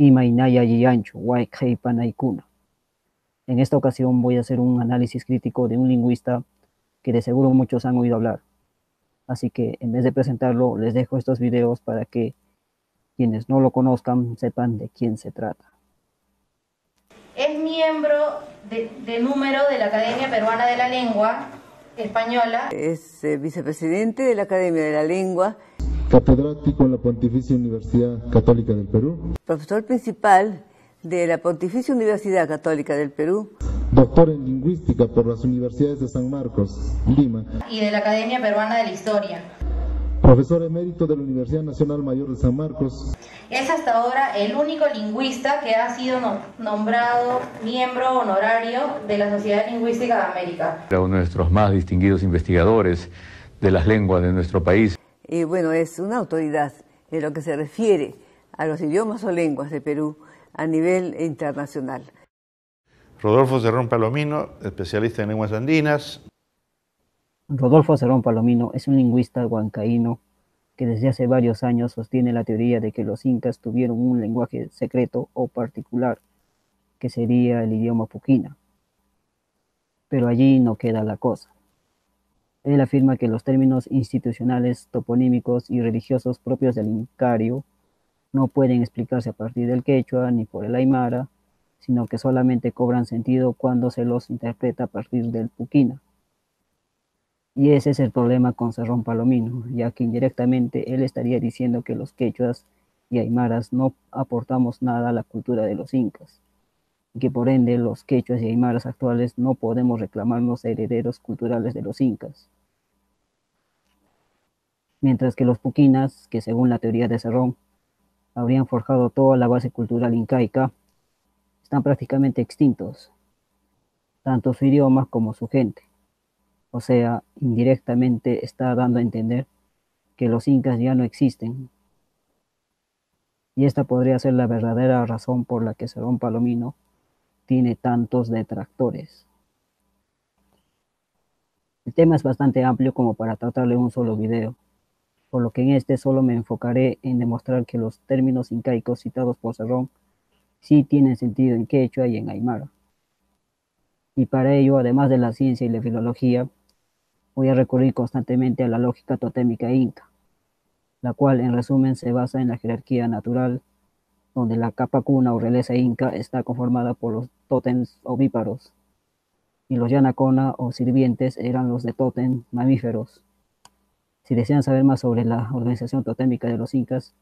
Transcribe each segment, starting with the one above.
Ima Inaya Yiancho, Waikei Panaikuna. En esta ocasión voy a hacer un análisis crítico de un lingüista que de seguro muchos han oído hablar. Así que en vez de presentarlo, les dejo estos videos para que quienes no lo conozcan sepan de quién se trata. Es miembro de, número de la Academia Peruana de la Lengua Española. Es eh, vicepresidente de la Academia de la Lengua. Catedrático en la Pontificia Universidad Católica del Perú. Profesor principal de la Pontificia Universidad Católica del Perú. Doctor en Lingüística por las Universidades de San Marcos, Lima. Y de la Academia Peruana de la Historia. Profesor emérito de la Universidad Nacional Mayor de San Marcos. Es hasta ahora el único lingüista que ha sido nombrado miembro honorario de la Sociedad Lingüística de América. Uno de nuestros más distinguidos investigadores de las lenguas de nuestro país. Y bueno, es una autoridad en lo que se refiere a los idiomas o lenguas de Perú a nivel internacional. Rodolfo Cerrón Palomino, especialista en lenguas andinas. Rodolfo Cerrón Palomino es un lingüista huancaíno que desde hace varios años sostiene la teoría de que los incas tuvieron un lenguaje secreto o particular, que sería el idioma puquina. Pero allí no queda la cosa. Él afirma que los términos institucionales, toponímicos y religiosos propios del incario no pueden explicarse a partir del quechua ni por el aymara, sino que solamente cobran sentido cuando se los interpreta a partir del puquina. Y ese es el problema con Cerrón Palomino, ya que indirectamente él estaría diciendo que los quechuas y aymaras no aportamos nada a la cultura de los incas, y que por ende los quechuas y aymaras actuales no podemos reclamarnos herederos culturales de los incas. Mientras que los puquinas, que según la teoría de Cerrón, habrían forjado toda la base cultural incaica, están prácticamente extintos, tanto su idioma como su gente. O sea, indirectamente está dando a entender que los incas ya no existen. Y esta podría ser la verdadera razón por la que Cerón Palomino tiene tantos detractores. El tema es bastante amplio como para tratarle un solo video por lo que en este solo me enfocaré en demostrar que los términos incaicos citados por Cerrón sí tienen sentido en quechua y en aymara. Y para ello, además de la ciencia y la filología, voy a recurrir constantemente a la lógica totémica inca, la cual en resumen se basa en la jerarquía natural, donde la capa cuna o realeza inca está conformada por los tótems ovíparos, y los yanacona o sirvientes eran los de tótem mamíferos. Si desean saber más sobre la organización totémica de los incas,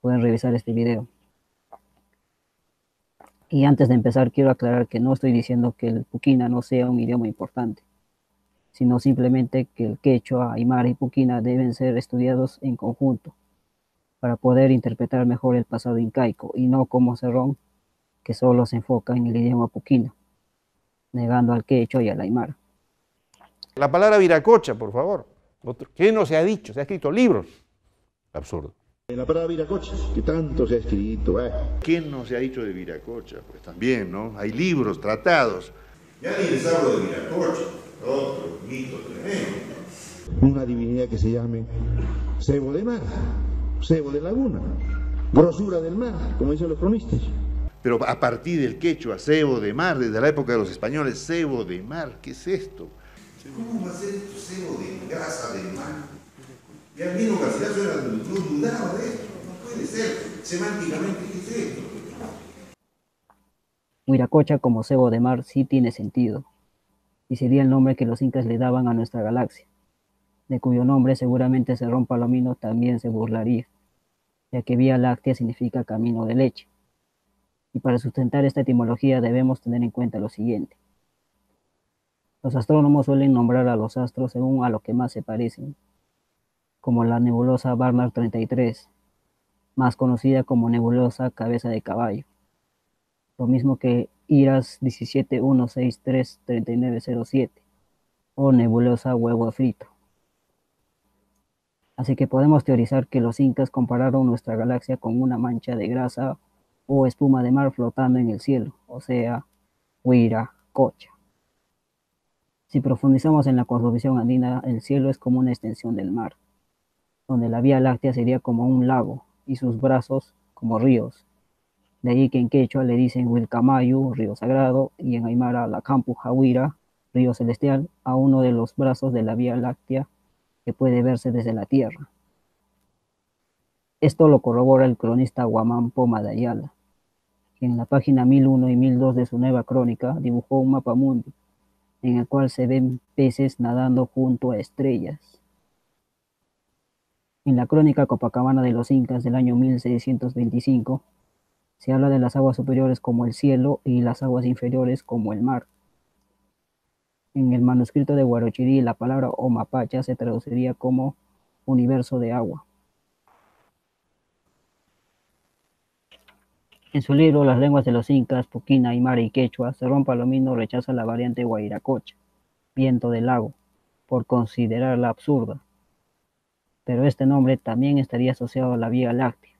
pueden revisar este video. Y antes de empezar, quiero aclarar que no estoy diciendo que el puquina no sea un idioma importante, sino simplemente que el quechua, aymara y puquina deben ser estudiados en conjunto para poder interpretar mejor el pasado incaico y no como Cerrón, que solo se enfoca en el idioma puquina, negando al quechua y al aymara. La palabra viracocha, por favor. ¿Qué no se ha dicho? Se ha escrito libros. Absurdo. La palabra Viracocha, que tanto se ha escrito. Eh. ¿Qué no se ha dicho de Viracocha? Pues también, ¿no? Hay libros, tratados. Ya ni les hablo de Viracocha, otro mito tremendo. Una divinidad que se llame cebo de mar, cebo de laguna, grosura del mar, como dicen los cronistas. Pero a partir del quechua, cebo de mar, desde la época de los españoles, cebo de mar, ¿qué es esto? ¿Cómo va a ser esto cebo de grasa de mar? Y al mismo Garcilaso era, no dudaba de esto, no puede ser, semánticamente, ¿qué es esto? Huiracocha como cebo de mar sí tiene sentido, y sería el nombre que los incas le daban a nuestra galaxia, de cuyo nombre seguramente Cerrón Palomino también se burlaría, ya que Vía Láctea significa camino de leche. Y para sustentar esta etimología debemos tener en cuenta lo siguiente. Los astrónomos suelen nombrar a los astros según a lo que más se parecen, como la nebulosa Barnard 33, más conocida como nebulosa cabeza de caballo, lo mismo que IRAS 171633907 o nebulosa huevo frito. Así que podemos teorizar que los incas compararon nuestra galaxia con una mancha de grasa o espuma de mar flotando en el cielo, o sea, Huira, Cocha. Si profundizamos en la cosmovisión andina, el cielo es como una extensión del mar, donde la Vía Láctea sería como un lago y sus brazos como ríos, De ahí que en quechua le dicen Wilcamayu, río sagrado, y en aymara la Campu Jawira, río celestial, a uno de los brazos de la Vía Láctea que puede verse desde la Tierra. Esto lo corrobora el cronista Guamán Poma de Ayala, que en la página 1001 y 1002 de su nueva crónica dibujó un mapa mundi, en el cual se ven peces nadando junto a estrellas. En la crónica Copacabana de los Incas del año 1625, se habla de las aguas superiores como el cielo y las aguas inferiores como el mar. En el manuscrito de Guarochirí, la palabra Omapacha se traduciría como universo de agua. En su libro Las lenguas de los incas, Puquina, Aymara y Quechua, Cerrón Palomino rechaza la variante Guairacocha, viento del lago, por considerarla absurda. Pero este nombre también estaría asociado a la Vía Láctea,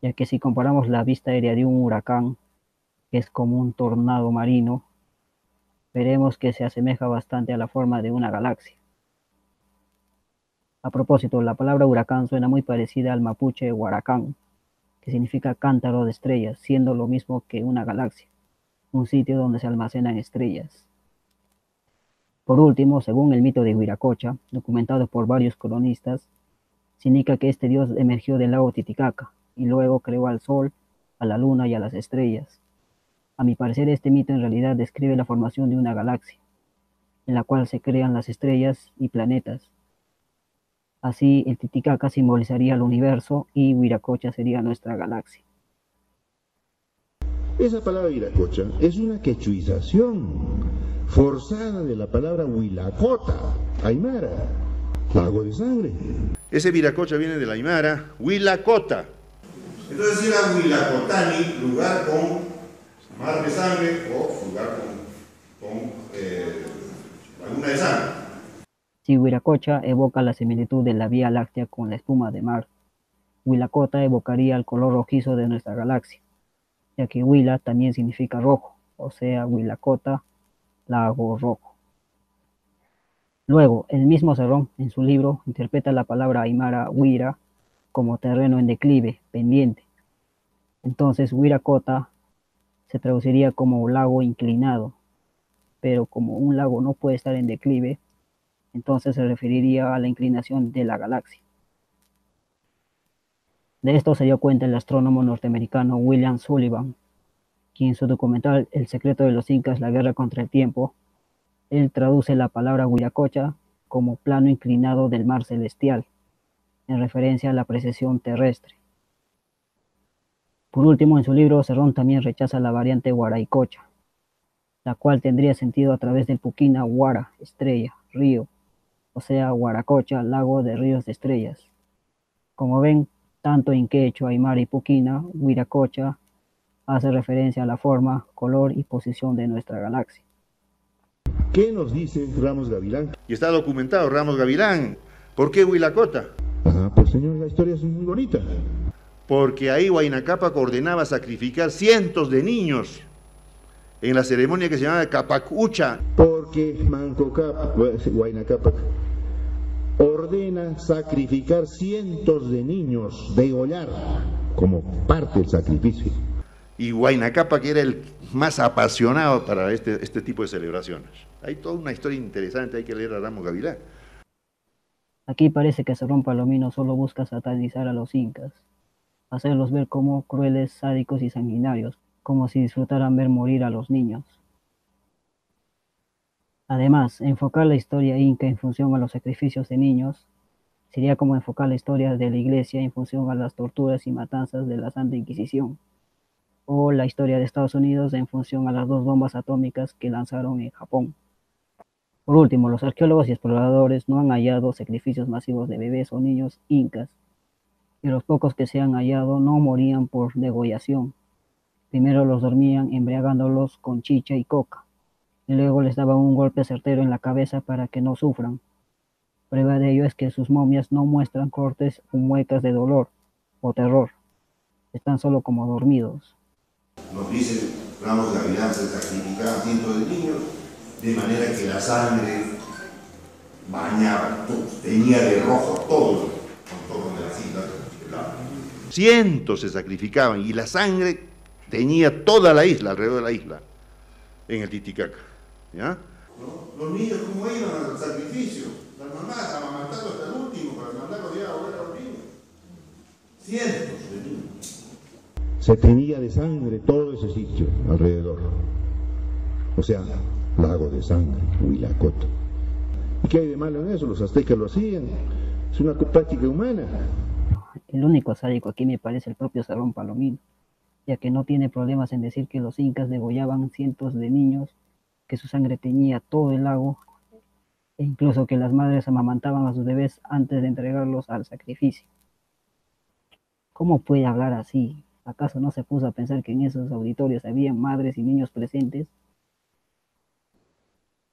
ya que si comparamos la vista aérea de un huracán, es como un tornado marino, veremos que se asemeja bastante a la forma de una galaxia. A propósito, la palabra huracán suena muy parecida al mapuche huaracán, que significa cántaro de estrellas, siendo lo mismo que una galaxia, un sitio donde se almacenan estrellas. Por último, según el mito de Huiracocha, documentado por varios cronistas, se indica que este dios emergió del lago Titicaca y luego creó al sol, a la luna y a las estrellas. A mi parecer, este mito en realidad describe la formación de una galaxia, en la cual se crean las estrellas y planetas. Así, el Titicaca simbolizaría el universo y Huiracocha sería nuestra galaxia. Esa palabra Huiracocha es una quechuización forzada de la palabra Huilacota, Aymara, lago de sangre. Ese Viracocha viene de la Aymara, Huilacota. Entonces era Huilacotani, lugar con mar de sangre o jugar con, con eh, de sangre. Si Huiracocha evoca la similitud de la Vía Láctea con la espuma de mar, Huilacota evocaría el color rojizo de nuestra galaxia, ya que Huila también significa rojo, o sea, Huilacota, lago rojo. Luego, el mismo Cerrón, en su libro, interpreta la palabra aymara Huira como terreno en declive, pendiente. Entonces, Huiracota se traduciría como lago inclinado, pero como un lago no puede estar en declive, entonces se referiría a la inclinación de la galaxia. De esto se dio cuenta el astrónomo norteamericano William Sullivan, quien en su documental El secreto de los incas, la guerra contra el tiempo, él traduce la palabra Huiracocha como plano inclinado del mar celestial, en referencia a la precesión terrestre. Por último, en su libro, Cerrón también rechaza la variante Guaraicocha, la cual tendría sentido a través del Puquina Guara, estrella, río, o sea, Guaracocha, lago de ríos de estrellas. Como ven, tanto en quechua, aymara y puquina, Huiracocha hace referencia a la forma, color y posición de nuestra galaxia. ¿Qué nos dice Ramos Gavilán? Y está documentado Ramos Gavilán. ¿Por qué Huilacota? Ah, pues señor, la historia es muy bonita porque ahí Huayna ordenaba sacrificar cientos de niños en la ceremonia que se llamaba Capacucha. Porque Manco Huayna ordena sacrificar cientos de niños, degollar, como parte del sacrificio. Y Huayna que era el más apasionado para este, este tipo de celebraciones. Hay toda una historia interesante, hay que leer a Ramos Gavilán. Aquí parece que Cerrón Palomino solo busca satanizar a los incas hacerlos ver como crueles, sádicos y sanguinarios, como si disfrutaran ver morir a los niños. Además, enfocar la historia inca en función a los sacrificios de niños sería como enfocar la historia de la iglesia en función a las torturas y matanzas de la Santa Inquisición, o la historia de Estados Unidos en función a las dos bombas atómicas que lanzaron en Japón. Por último, los arqueólogos y exploradores no han hallado sacrificios masivos de bebés o niños incas los pocos que se han hallado no morían por degollación. Primero los dormían embriagándolos con chicha y coca, y luego les daban un golpe certero en la cabeza para que no sufran. Prueba de ello es que sus momias no muestran cortes o muecas de dolor o terror, están solo como dormidos. Nos dicen Ramos Gavilán se cientos de niños, de manera que la sangre bañaba, tenía de rojo todo Cientos se sacrificaban y la sangre Teñía toda la isla, alrededor de la isla, en el Titicaca. ¿ya? Los niños, ¿cómo iban al sacrificio? Las mamás amamantando hasta el último para mandarlos ya a volver a los niños. Cientos de niños. Se tenía de sangre todo ese sitio alrededor. O sea, lago de sangre, Huilacoto. ¿Y qué hay de malo en eso? Los aztecas lo hacían. Es una práctica humana. El único sádico aquí me parece el propio Cerrón Palomino, ya que no tiene problemas en decir que los incas degollaban cientos de niños, que su sangre teñía todo el lago, e incluso que las madres amamantaban a sus bebés antes de entregarlos al sacrificio. ¿Cómo puede hablar así? ¿Acaso no se puso a pensar que en esos auditorios había madres y niños presentes?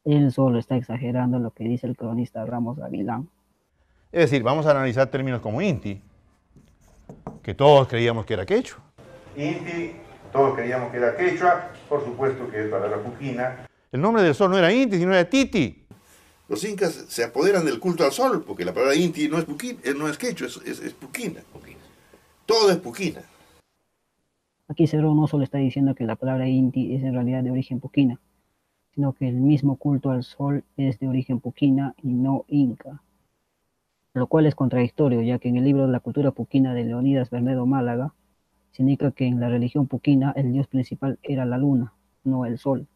Él solo está exagerando lo que dice el cronista Ramos Avilán. Es decir, vamos a analizar términos como Inti, que todos creíamos que era quechua. Inti, todos creíamos que era quechua, por supuesto que es palabra puquina. El nombre del sol no era Inti, sino era Titi. Los incas se apoderan del culto al sol, porque la palabra Inti no es, puquina, eh, no es quechua, es, es, puquina. Todo es puquina. Aquí Cerro no solo está diciendo que la palabra Inti es en realidad de origen puquina, sino que el mismo culto al sol es de origen puquina y no inca, lo cual es contradictorio, ya que en el libro de La cultura puquina de Leonidas Bernedo Málaga se indica que en la religión puquina el dios principal era la luna, no el sol.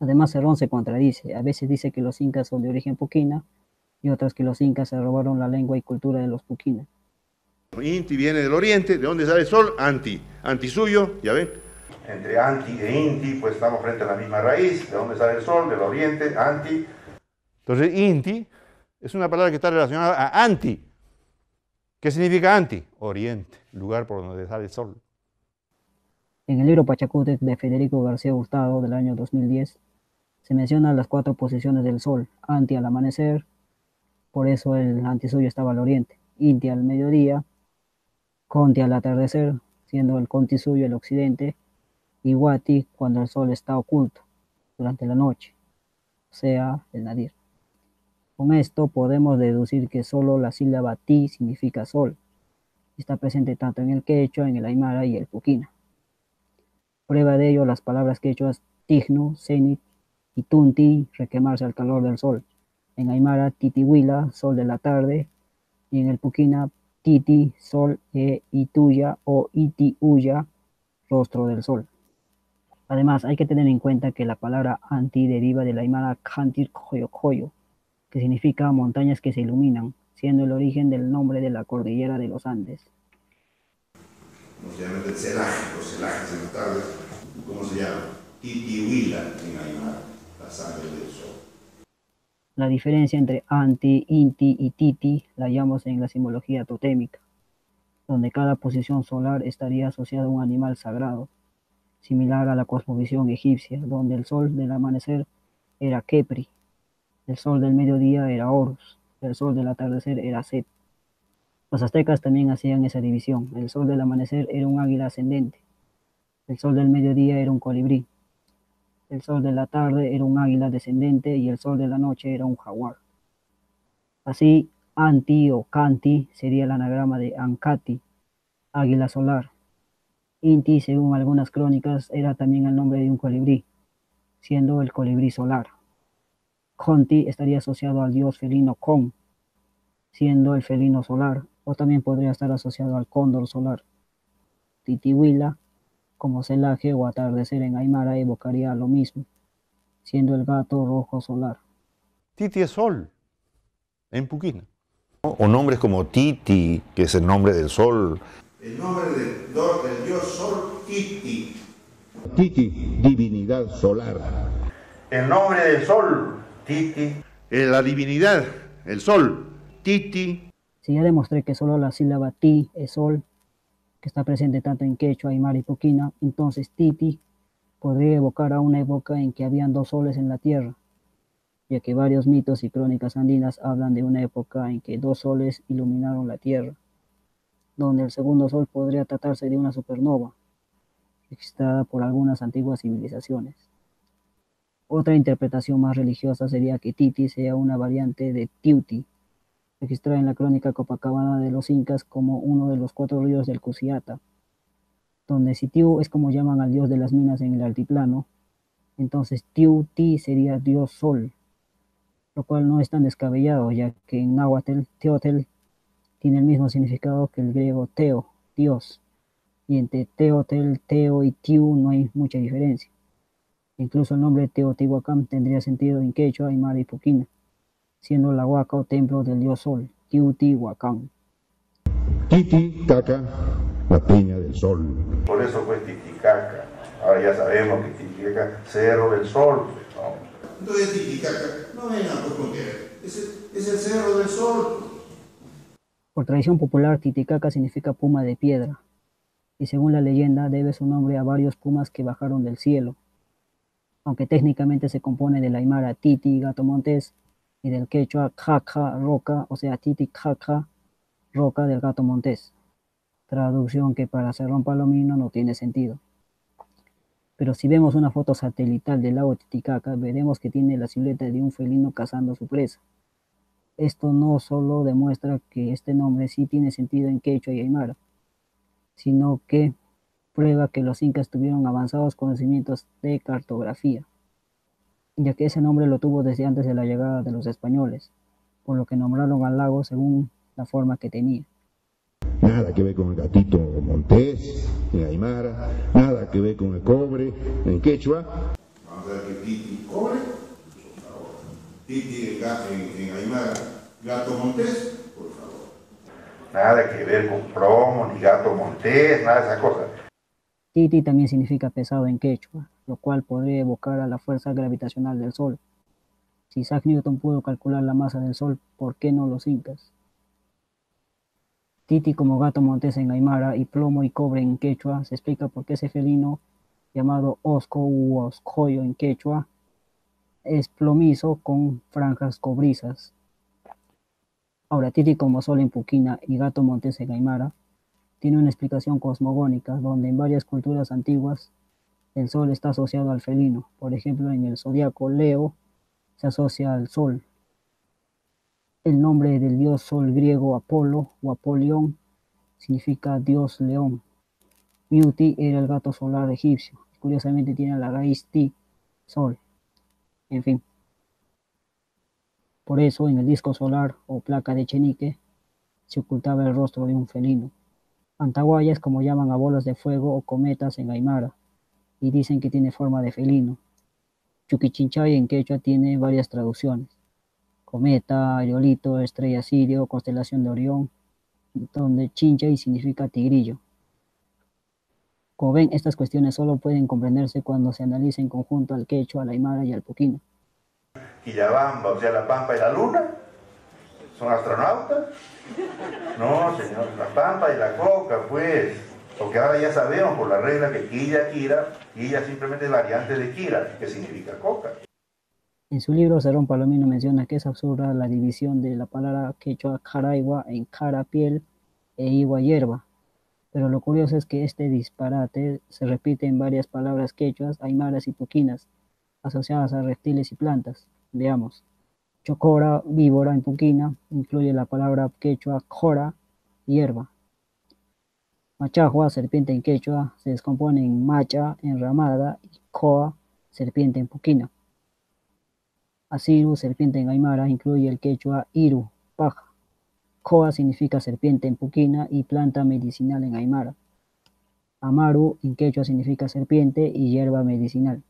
Además, Cerrón se contradice, a veces dice que los incas son de origen puquina y otras que los incas se robaron la lengua y cultura de los puquinas. Inti viene del oriente, ¿de dónde sale el sol? Anti, anti suyo, ya ven, entre anti e inti, pues estamos frente a la misma raíz, de dónde sale el sol, del oriente, anti. Entonces, inti es una palabra que está relacionada a anti. ¿Qué significa anti? Oriente, lugar por donde sale el sol. En el libro Pachacútec de Federico García Hurtado del año 2010 se mencionan las cuatro posiciones del sol, anti al amanecer, por eso el anti suyo estaba al oriente, inti al mediodía, conti al atardecer, siendo el conti suyo el occidente, Iguati cuando el sol está oculto durante la noche, o sea, el nadir. Con esto podemos deducir que solo la sílaba ti significa sol. Está presente tanto en el quechua, en el aymara y el puquina. Prueba de ello las palabras quechuas tigno, cenit y tunti, requemarse al calor del sol. En aymara titihuila, sol de la tarde, y en el puquina titi, sol e ituya o itiuya, rostro del sol. Además, hay que tener en cuenta que la palabra anti deriva de la aymara kantir koyo que significa montañas que se iluminan, siendo el origen del nombre de la cordillera de los Andes. ¿Cómo se llama? El celaje, los celajes en la tarde, ¿cómo se llama? Titihuila en aymara, la sangre del sol. La diferencia entre anti, inti y titi la hallamos en la simbología totémica, donde cada posición solar estaría asociada a un animal sagrado, similar a la cosmovisión egipcia, donde el sol del amanecer era Kepri, el sol del mediodía era Horus, el sol del atardecer era Set. Los aztecas también hacían esa división. El sol del amanecer era un águila ascendente, el sol del mediodía era un colibrí, el sol de la tarde era un águila descendente y el sol de la noche era un jaguar. Así, Anti o Kanti sería el anagrama de Ankati, águila solar, Inti, según algunas crónicas, era también el nombre de un colibrí, siendo el colibrí solar. Conti estaría asociado al dios felino Kon, siendo el felino solar, o también podría estar asociado al cóndor solar. Titihuila, como celaje o atardecer en Aymara, evocaría lo mismo, siendo el gato rojo solar. Titi es sol, en Puquina. O nombres como Titi, que es el nombre del sol, el nombre del, del dios Sol, Titi. Titi, divinidad solar. El nombre del Sol, Titi. Eh, la divinidad, el Sol, Titi. Si ya demostré que solo la sílaba ti es sol, que está presente tanto en quechua, aymara y puquina, entonces titi podría evocar a una época en que habían dos soles en la tierra, ya que varios mitos y crónicas andinas hablan de una época en que dos soles iluminaron la tierra donde el segundo sol podría tratarse de una supernova, registrada por algunas antiguas civilizaciones. Otra interpretación más religiosa sería que Titi sea una variante de Tiuti, registrada en la crónica Copacabana de los Incas como uno de los cuatro ríos del Cusiata. donde si Tiu es como llaman al dios de las minas en el altiplano, entonces Tiu Ti sería dios sol, lo cual no es tan descabellado, ya que en náhuatl Teotel tiene el mismo significado que el griego Teo, dios, y entre Teotel, Teo y Tiu no hay mucha diferencia. Incluso el nombre Teotihuacán tendría sentido en quechua, aymara y puquina, siendo la huaca o templo del dios sol, Teotihuacán. Titicaca, la peña del sol. Por eso fue Titicaca. Ahora ya sabemos que Titicaca, Cerro del Sol. ¿no? Entonces Titicaca, no pues con que es el, es el Cerro del Sol. Por tradición popular, Titicaca significa puma de piedra, y según la leyenda debe su nombre a varios pumas que bajaron del cielo, aunque técnicamente se compone del aymara Titi, gato montés, y del quechua Caca, roca, o sea, Titi Caca, roca del gato montés. Traducción que para Cerrón Palomino no tiene sentido. Pero si vemos una foto satelital del lago Titicaca, veremos que tiene la silueta de un felino cazando su presa. Esto no solo demuestra que este nombre sí tiene sentido en quechua y aymara, sino que prueba que los incas tuvieron avanzados conocimientos de cartografía, ya que ese nombre lo tuvo desde antes de la llegada de los españoles, por lo que nombraron al lago según la forma que tenía. Nada que ver con el gatito montés en Aymara, nada que ver con el cobre en quechua. Vamos a ver que Titi cobre, por favor. Titi en, en, en Aymara, gato montés, por favor. Nada que ver con plomo, ni gato montés, nada de esas cosas. Titi también significa pesado en quechua, lo cual podría evocar a la fuerza gravitacional del Sol. Si Isaac Newton pudo calcular la masa del Sol, ¿por qué no los incas? Titi como gato montés en Aymara y plomo y cobre en quechua se explica por qué ese felino llamado Osco u Oscoyo en quechua es plomizo con franjas cobrizas. Ahora, Titi como sol en Puquina y gato montés en Aymara tiene una explicación cosmogónica donde en varias culturas antiguas el sol está asociado al felino. Por ejemplo, en el zodiaco Leo se asocia al sol. El nombre del dios sol griego Apolo o Apolión significa dios león. Muti era el gato solar egipcio. Curiosamente tiene la raíz Ti, sol. En fin. Por eso en el disco solar o placa de Chenique se ocultaba el rostro de un felino. Antaguayas como llaman a bolas de fuego o cometas en Aymara y dicen que tiene forma de felino. Chuquichinchay en quechua tiene varias traducciones. Cometa, aerolito, estrella sirio, constelación de Orión, donde Chinchay significa tigrillo. Como ven, estas cuestiones solo pueden comprenderse cuando se analiza en conjunto al quechua, al aymara y al puquino. Quillabamba, o sea, la Pampa y la Luna, son astronautas. No, señor, la Pampa y la Coca, pues. Porque ahora ya sabemos por la regla que Quilla, Kira, Quilla simplemente es variante de Kira, que significa Coca. En su libro, Cerón Palomino menciona que es absurda la división de la palabra quechua caraigua en cara, piel e igua, hierba. Pero lo curioso es que este disparate se repite en varias palabras quechuas, aymaras y puquinas, asociadas a reptiles y plantas. Veamos. Chocora, víbora en puquina, incluye la palabra quechua jora, hierba. Machajua, serpiente en quechua, se descompone en macha, enramada, y coa, serpiente en puquina. Asiru, serpiente en aymara, incluye el quechua iru, paja. Coa significa serpiente en puquina y planta medicinal en aymara. Amaru en quechua significa serpiente y hierba medicinal.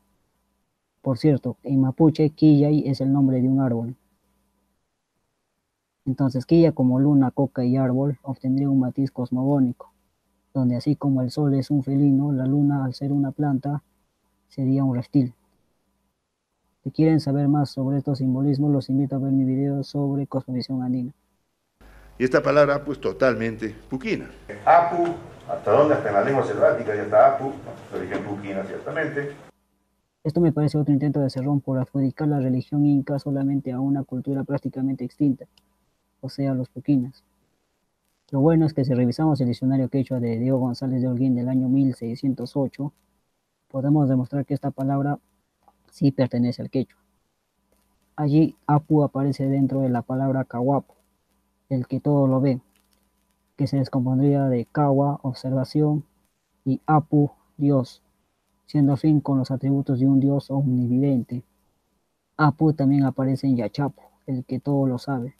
Por cierto, en mapuche, quillay es el nombre de un árbol. Entonces, quilla como luna, coca y árbol obtendría un matiz cosmogónico, donde así como el sol es un felino, la luna, al ser una planta, sería un reptil. Si quieren saber más sobre estos simbolismos, los invito a ver mi video sobre cosmovisión andina. Y esta palabra, pues totalmente puquina. Apu, ¿hasta dónde? Hasta en la lengua selvática ya está Apu, se origen puquina ciertamente. Esto me parece otro intento de Cerrón por adjudicar la religión inca solamente a una cultura prácticamente extinta, o sea, los puquinas. Lo bueno es que si revisamos el diccionario quechua de Diego González de Holguín del año 1608, podemos demostrar que esta palabra sí pertenece al quechua. Allí Apu aparece dentro de la palabra cahuapo, el que todo lo ve, que se descompondría de kawa, observación, y Apu, Dios, siendo afín con los atributos de un Dios omnividente. Apu también aparece en Yachapo, el que todo lo sabe,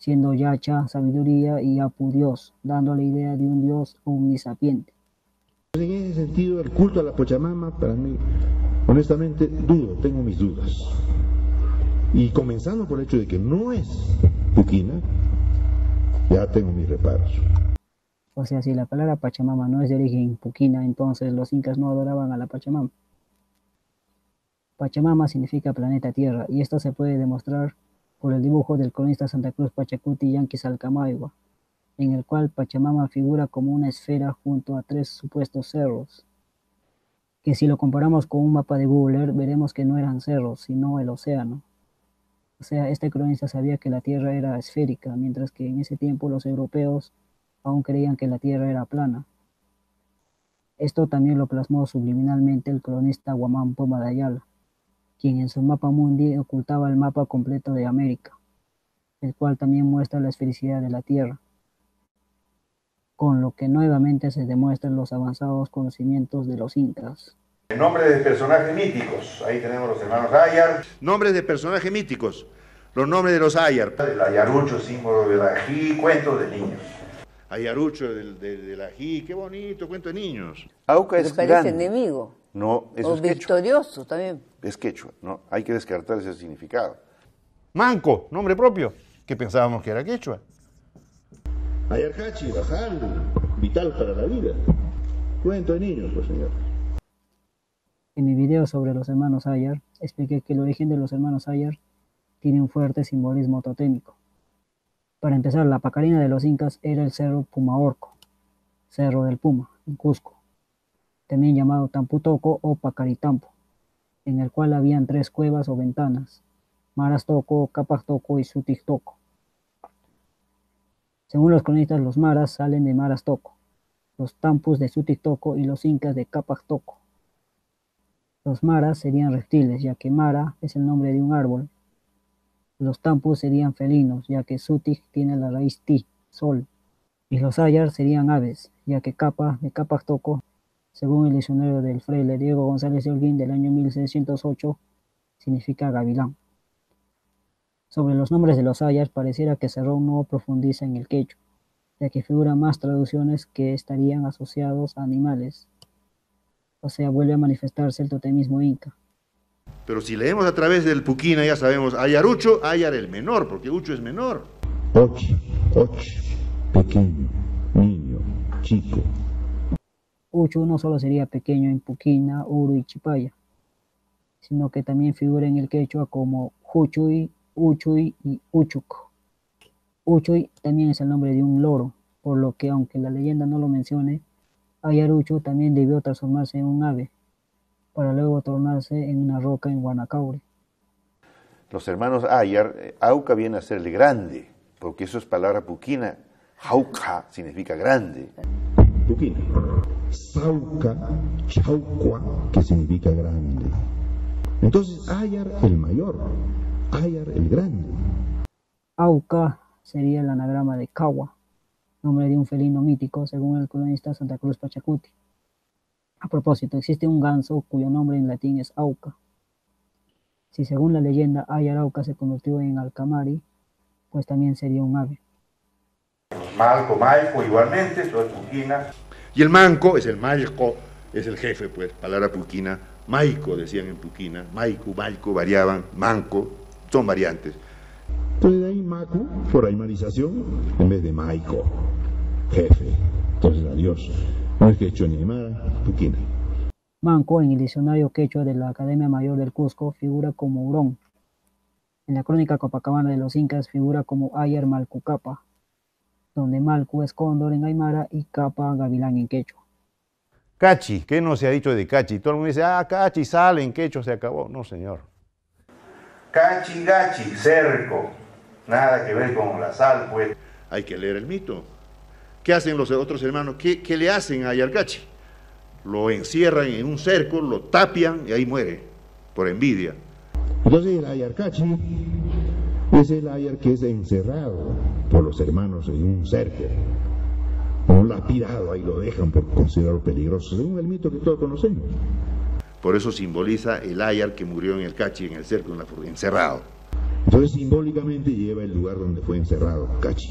siendo Yacha sabiduría y Apu Dios, dando la idea de un Dios omnisapiente. En ese sentido, el culto a la Pachamama, para mí, honestamente, dudo, tengo mis dudas. Y comenzando por el hecho de que no es Puquina, ya tengo mis reparos. O sea, si la palabra Pachamama no es de origen puquina, entonces los incas no adoraban a la Pachamama. Pachamama significa planeta Tierra, y esto se puede demostrar por el dibujo del cronista Santa Cruz Pachacuti Yanquis Alcamaigua, en el cual Pachamama figura como una esfera junto a tres supuestos cerros, que si lo comparamos con un mapa de Google veremos que no eran cerros, sino el océano. O sea, este cronista sabía que la Tierra era esférica, mientras que en ese tiempo los europeos aún creían que la Tierra era plana. Esto también lo plasmó subliminalmente el cronista Guamán Poma quien en su mapa mundi ocultaba el mapa completo de América, el cual también muestra la esfericidad de la Tierra, con lo que nuevamente se demuestran los avanzados conocimientos de los incas. Nombres de personajes míticos, ahí tenemos los hermanos Ayar. Nombres de personajes míticos, los nombres de los Ayar. El Ayarucho, símbolo de la ají, cuentos de niños. Ayarucho del, del, del ají, qué bonito, cuento de niños. Auca es parece grande. enemigo. No, eso o es victorioso quechua. también. Es quechua, no, hay que descartar ese significado. Manco, nombre propio, que pensábamos que era quechua. Ayarcachi, bajal, vital para la vida. Cuento de niños, pues señor. En mi video sobre los hermanos Ayar, expliqué que el origen de los hermanos Ayar tiene un fuerte simbolismo totémico. Para empezar, la pacarina de los incas era el cerro Pumaorco, cerro del Puma, en Cusco, también llamado Tamputoco o Pacaritampo, en el cual habían tres cuevas o ventanas, Marastoco, Capactoco y Sutictoco. Según los cronistas, los maras salen de Marastoco, los tampus de Sutictoco y los incas de Capactoco. Los maras serían reptiles, ya que mara es el nombre de un árbol. Los tampus serían felinos, ya que sutic tiene la raíz ti, sol. Y los ayar serían aves, ya que capa de Capactoco, según el diccionario del fraile Diego González de Holguín del año 1608, significa gavilán. Sobre los nombres de los ayar, pareciera que Cerrón no profundiza en el quechua, ya que figuran más traducciones que estarían asociados a animales. O sea, vuelve a manifestarse el totemismo inca. Pero si leemos a través del Puquina, ya sabemos, Ayarucho, Ayar el menor, porque Ucho es menor. Och, och, pequeño, niño, chico. Ucho no solo sería pequeño en Puquina, Uru y Chipaya, sino que también figura en el quechua como Juchuy, Uchuy y Uchuc. Uchuy también es el nombre de un loro, por lo que aunque la leyenda no lo mencione, Ayarucho también debió transformarse en un ave, para luego tornarse en una roca en Guanacaure. Los hermanos Ayar, eh, Auca viene a ser el grande, porque eso es palabra puquina. Jauca significa grande. Puquina. Sauca, chaucua, que significa grande. Entonces, Ayar el mayor, Ayar el grande. Auca sería el anagrama de Cawa, nombre de un felino mítico, según el colonista Santa Cruz Pachacuti. A propósito, existe un ganso cuyo nombre en latín es Auca. Si según la leyenda Ayar Auca se convirtió en Alcamari, pues también sería un ave. Malco, Maico, igualmente, eso es Puquina. Y el manco es el Malco, es el jefe, pues, palabra Puquina. Maico decían en Puquina, Maico, Maico, variaban, Manco, son variantes. Entonces de ahí Macu, por aymarización, en vez de Maico, jefe. Entonces adiós. No es quechua ni aymara, Puquina. Manco en el diccionario quechua de la Academia Mayor del Cusco figura como hurón. En la crónica Copacabana de los Incas figura como Ayar Malcucapa, donde Malcu es cóndor en aymara y Capa gavilán en quechua. Cachi, ¿qué no se ha dicho de Cachi? Todo el mundo dice, ah, Cachi sale en quechua, se acabó. No, señor. Cachi, gachi, cerco. Nada que ver con la sal, pues. Hay que leer el mito. ¿Qué hacen los otros hermanos? ¿Qué, qué le hacen a Ayarcachi? Lo encierran en un cerco, lo tapian y ahí muere, por envidia. Entonces el Ayarcachi es el Ayar que es encerrado por los hermanos en un cerco. o lapidado, ahí lo dejan por considerarlo peligroso, según el mito que todos conocemos. Por eso simboliza el Ayar que murió en el Cachi, en el cerco, encerrado. Entonces simbólicamente lleva el lugar donde fue encerrado Cachi.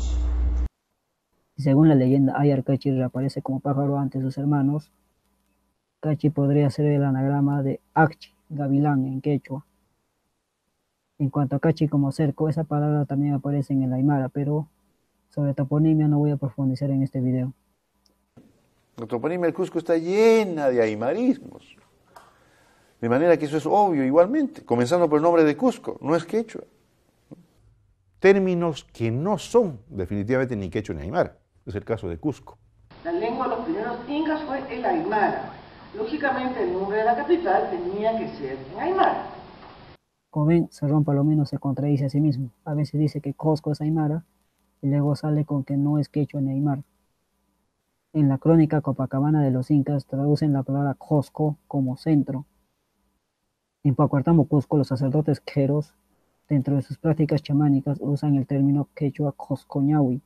Según la leyenda, Ayar Cachi reaparece como pájaro ante sus hermanos. Cachi podría ser el anagrama de Achi, gavilán en quechua. En cuanto a Cachi como cerco, esa palabra también aparece en el Aymara, pero sobre toponimia no voy a profundizar en este video. La toponimia del Cusco está llena de aymarismos. De manera que eso es obvio igualmente, comenzando por el nombre de Cusco, no es quechua. Términos que no son definitivamente ni quechua ni aymara. Es el caso de Cusco. La lengua de los primeros incas fue el aymara. Lógicamente el nombre de la capital tenía que ser en aymara. Ven, Cerrón Palomino se contradice a sí mismo. A veces dice que Cusco es aymara y luego sale con que no es quechua ni aymara. En la crónica Copacabana de los incas traducen la palabra Cusco como centro en Pacuartambo, Cusco, los sacerdotes queros, dentro de sus prácticas chamánicas, usan el término quechua coscoñahui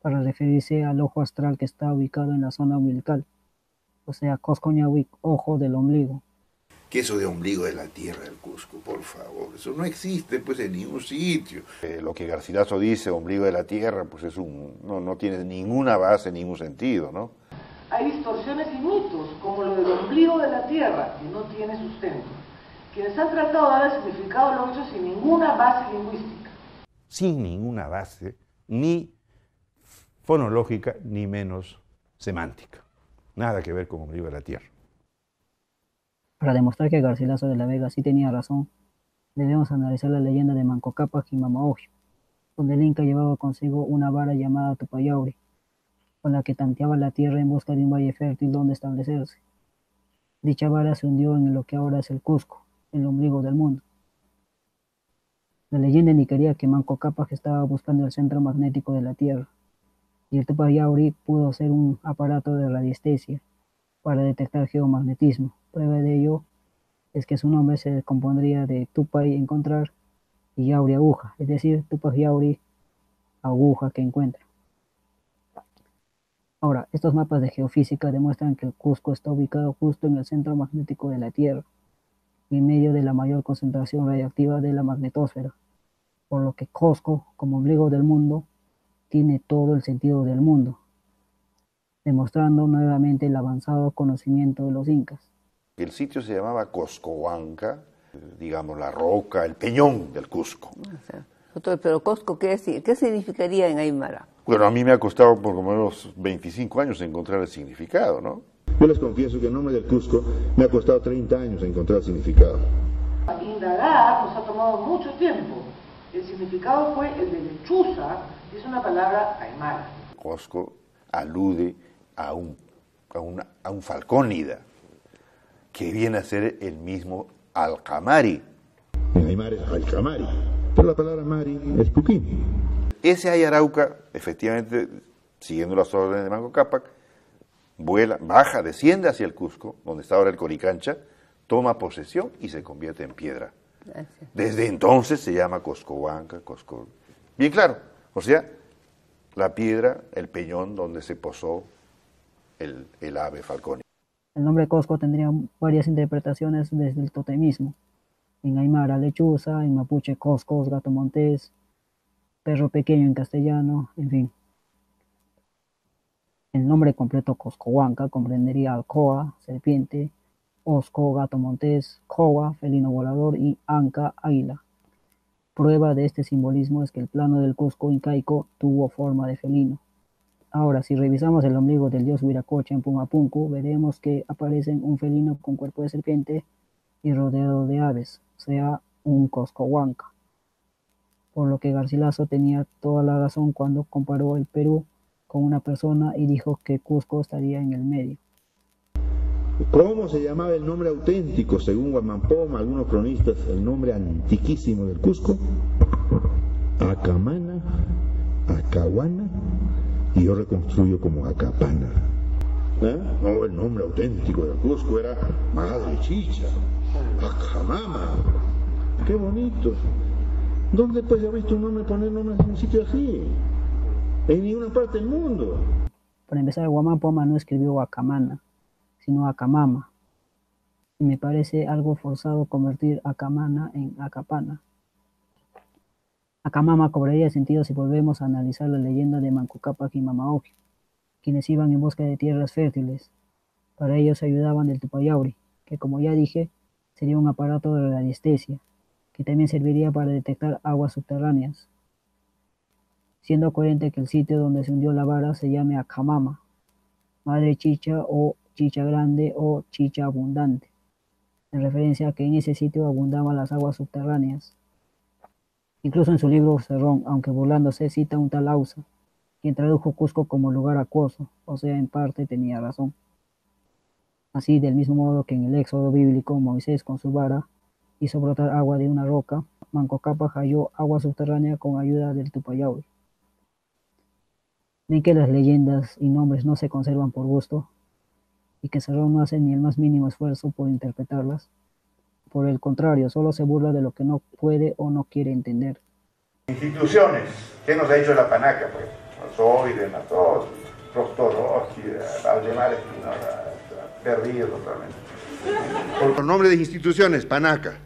para referirse al ojo astral que está ubicado en la zona umbilical, o sea, coscoñahui, ojo del ombligo. ¿Qué eso de ombligo de la tierra del Cusco, por favor? Eso no existe pues en ningún sitio. Eh, lo que Garcilaso dice, ombligo de la tierra, pues es un, no, no tiene ninguna base, ningún sentido, ¿no? Hay distorsiones y mitos, como lo del ombligo de la tierra, que no tiene sustento quienes han tratado de dar el significado lo han hecho sin ninguna base lingüística. Sin ninguna base, ni fonológica, ni menos semántica. Nada que ver con ombligo de la tierra. Para demostrar que Garcilaso de la Vega sí tenía razón, debemos analizar la leyenda de Manco Cápac y Mamaogio, donde el Inca llevaba consigo una vara llamada Tupayauri, con la que tanteaba la tierra en busca de un valle fértil donde establecerse. Dicha vara se hundió en lo que ahora es el Cusco, el ombligo del mundo. La leyenda indicaría que Manco Cápac estaba buscando el centro magnético de la Tierra, y el Tupac Yauri pudo ser un aparato de radiestesia para detectar geomagnetismo. Prueba de ello es que su nombre se compondría de Tupac encontrar y Yauri aguja, es decir, Tupac Yauri aguja que encuentra. Ahora, estos mapas de geofísica demuestran que el Cusco está ubicado justo en el centro magnético de la Tierra en medio de la mayor concentración radiactiva de la magnetosfera, por lo que Cusco, como ombligo del mundo, tiene todo el sentido del mundo, demostrando nuevamente el avanzado conocimiento de los incas. El sitio se llamaba Coscohuanca, digamos la roca, el peñón del Cusco. pero Cusco, ¿qué, ¿qué significaría en Aymara? Bueno, a mí me ha costado por lo menos 25 años encontrar el significado, ¿no? Yo les confieso que el nombre del Cusco me ha costado 30 años encontrar el significado. Indagar nos ha tomado mucho tiempo. El significado fue el de lechuza, es una palabra aymara. Cusco alude a un, a, una, a un falcónida, que viene a ser el mismo alcamari. En aymara es alcamari, pero la palabra mari es puquín. Ese Ayarauca, efectivamente, siguiendo las órdenes de Manco Cápac, vuela, baja, desciende hacia el Cusco, donde está ahora el Coricancha, toma posesión y se convierte en piedra. Desde entonces se llama Coscohuanca, Cosco. Bien claro, o sea, la piedra, el peñón donde se posó el, el ave falcón. El nombre Cosco tendría varias interpretaciones desde el totemismo. En Aymara, lechuza, en mapuche, coscos, gato montés, perro pequeño en castellano, en fin. El nombre completo Coscohuanca comprendería Alcoa, serpiente, Osco, gato montés, Coa, felino volador y Anca, águila. Prueba de este simbolismo es que el plano del Cusco incaico tuvo forma de felino. Ahora, si revisamos el ombligo del dios Huiracocha en Pumapunku, veremos que aparecen un felino con cuerpo de serpiente y rodeado de aves, o sea, un Coscohuanca. Por lo que Garcilaso tenía toda la razón cuando comparó el Perú con una persona y dijo que Cusco estaría en el medio. ¿Cómo se llamaba el nombre auténtico, según Guamampoma, algunos cronistas, el nombre antiquísimo del Cusco? Acamana, Acahuana, y yo reconstruyo como Acapana. ¿Eh? No, el nombre auténtico del Cusco era Madre Chicha, Acamama. Qué bonito. ¿Dónde pues ha visto un nombre poner nombre en un sitio así? en ninguna parte del mundo. Para empezar, Guamán Poma no escribió Acamana, sino Acamama. Y me parece algo forzado convertir Acamana en Acapana. Acamama cobraría sentido si volvemos a analizar la leyenda de Manco Cápac y Mamaoji, quienes iban en busca de tierras fértiles. Para ellos ayudaban del Tupayauri, que como ya dije, sería un aparato de radiestesia, que también serviría para detectar aguas subterráneas, siendo coherente que el sitio donde se hundió la vara se llame Acamama, madre chicha o chicha grande o chicha abundante, en referencia a que en ese sitio abundaban las aguas subterráneas. Incluso en su libro Cerrón, aunque burlándose, cita un tal Ausa, quien tradujo Cusco como lugar acuoso, o sea, en parte tenía razón. Así, del mismo modo que en el éxodo bíblico, Moisés con su vara hizo brotar agua de una roca, Manco Cápac halló agua subterránea con ayuda del Tupayauri. Ven que las leyendas y nombres no se conservan por gusto, y que Cerrón no hace ni el más mínimo esfuerzo por interpretarlas. Por el contrario, solo se burla de lo que no puede o no quiere entender. Instituciones, ¿qué nos ha dicho la panaca? Pues, Soide, Matos, Rostoroski, Valdemar Espinosa, perdido totalmente. Por nombre de instituciones, panaca.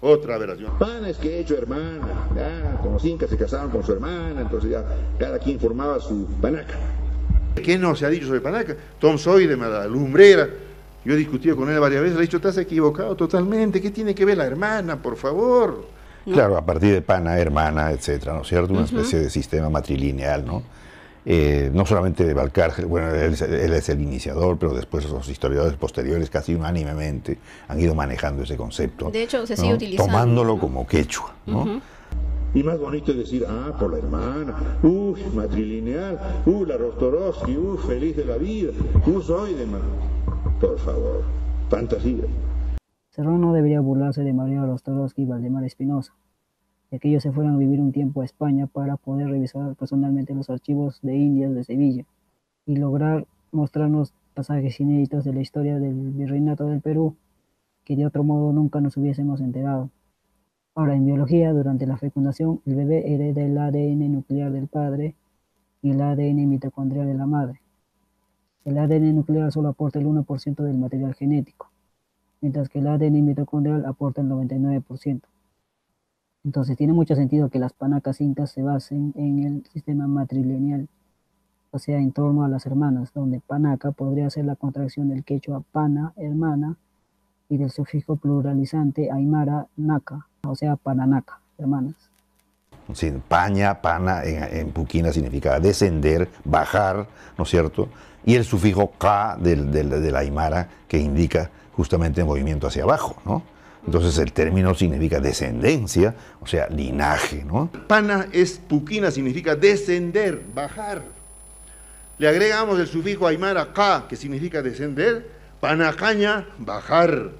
Otra aberración. Pana es que he hecho hermana. Ya, con los incas se casaron con su hermana, entonces ya cada quien formaba su panaca. ¿Qué no se ha dicho sobre panaca? Tom Soide, la lumbrera. Yo he discutido con él varias veces, le he dicho, estás equivocado totalmente. ¿Qué tiene que ver la hermana, por favor? Claro, a partir de pana, hermana, etcétera, ¿no es cierto? Una especie de sistema matrilineal, ¿no? Eh, no solamente de Balcarce, bueno, él, él, es el iniciador, pero después los historiadores posteriores casi unánimemente han ido manejando ese concepto. De hecho, se sigue ¿no? utilizando. Tomándolo como quechua, ¿no? Ujú. Y más bonito es decir, ah, por la hermana, uy, matrilineal, uh, la Rostorowski, uh, feliz de la vida, uh, soy de Por favor, fantasía. Cerrón no debería burlarse de María Rostorowski y Valdemar Espinosa, ya que ellos se fueron a vivir un tiempo a España para poder revisar personalmente los archivos de Indias de Sevilla y lograr mostrarnos pasajes inéditos de la historia del virreinato del Perú que de otro modo nunca nos hubiésemos enterado. Ahora, en biología, durante la fecundación, el bebé hereda el ADN nuclear del padre y el ADN mitocondrial de la madre. El ADN nuclear solo aporta el 1% del material genético, mientras que el ADN mitocondrial aporta el 99%. Entonces tiene mucho sentido que las panacas incas se basen en el sistema matrilineal, o sea, en torno a las hermanas, donde panaca podría ser la contracción del quechua pana, hermana, y del sufijo pluralizante aymara, naca, o sea, pananaca, hermanas. Sí, paña, pana, en, en puquina significa descender, bajar, ¿no es cierto? Y el sufijo ka del, del, del aymara que indica justamente el movimiento hacia abajo, ¿no? Entonces el término significa descendencia, o sea, linaje, ¿no? Pana es puquina, significa descender, bajar. Le agregamos el sufijo aymara ka, que significa descender, panacaña, bajar.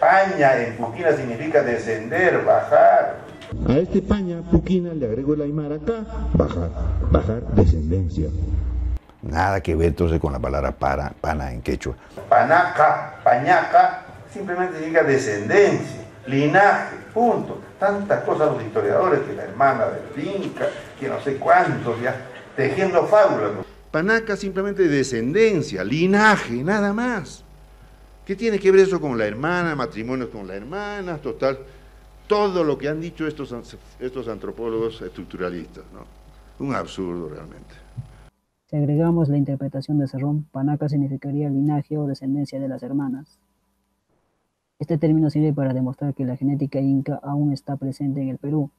Paña en puquina significa descender, bajar. A este paña, puquina, le agrego el aymara acá, bajar, bajar, descendencia. Nada que ver entonces con la palabra para, pana en quechua. Panaca, pañaca, simplemente significa descendencia, linaje, punto. Tantas cosas los historiadores, que la hermana del Inca, que no sé cuántos, ya tejiendo fábulas. Panaca simplemente descendencia, linaje, nada más. ¿Qué tiene que ver eso con la hermana, matrimonios con la hermana, total? Todo lo que han dicho estos, estos antropólogos estructuralistas, ¿no? Un absurdo realmente. Si agregamos la interpretación de Cerrón, panaca significaría linaje o descendencia de las hermanas. Este término sirve para demostrar que la genética inca aún está presente en el Perú,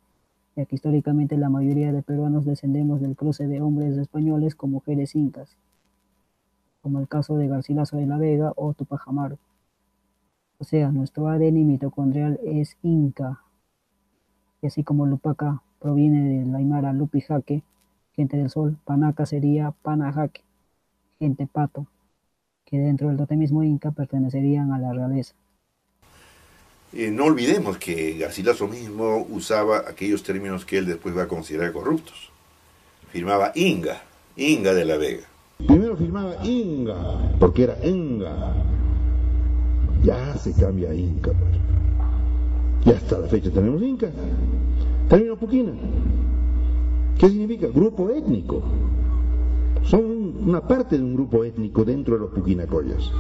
ya que históricamente la mayoría de peruanos descendemos del cruce de hombres españoles con mujeres incas, como el caso de Garcilaso de la Vega o Tupac Amaru. O sea, nuestro ADN mitocondrial es inca, y así como Lupaca proviene del aymara Lupijaque, gente del sol, Panaca sería Panajaque, gente pato, que dentro del totemismo inca pertenecerían a la realeza. Eh, no olvidemos que Garcilaso mismo usaba aquellos términos que él después va a considerar corruptos. Firmaba Inga, Inga de la Vega. Primero firmaba Inga, porque era Enga. Ya se cambia a Inca. Y hasta la fecha tenemos Inca. Término Puquina. ¿Qué significa? Grupo étnico. Son una parte de un grupo étnico dentro de los puquinacoyas.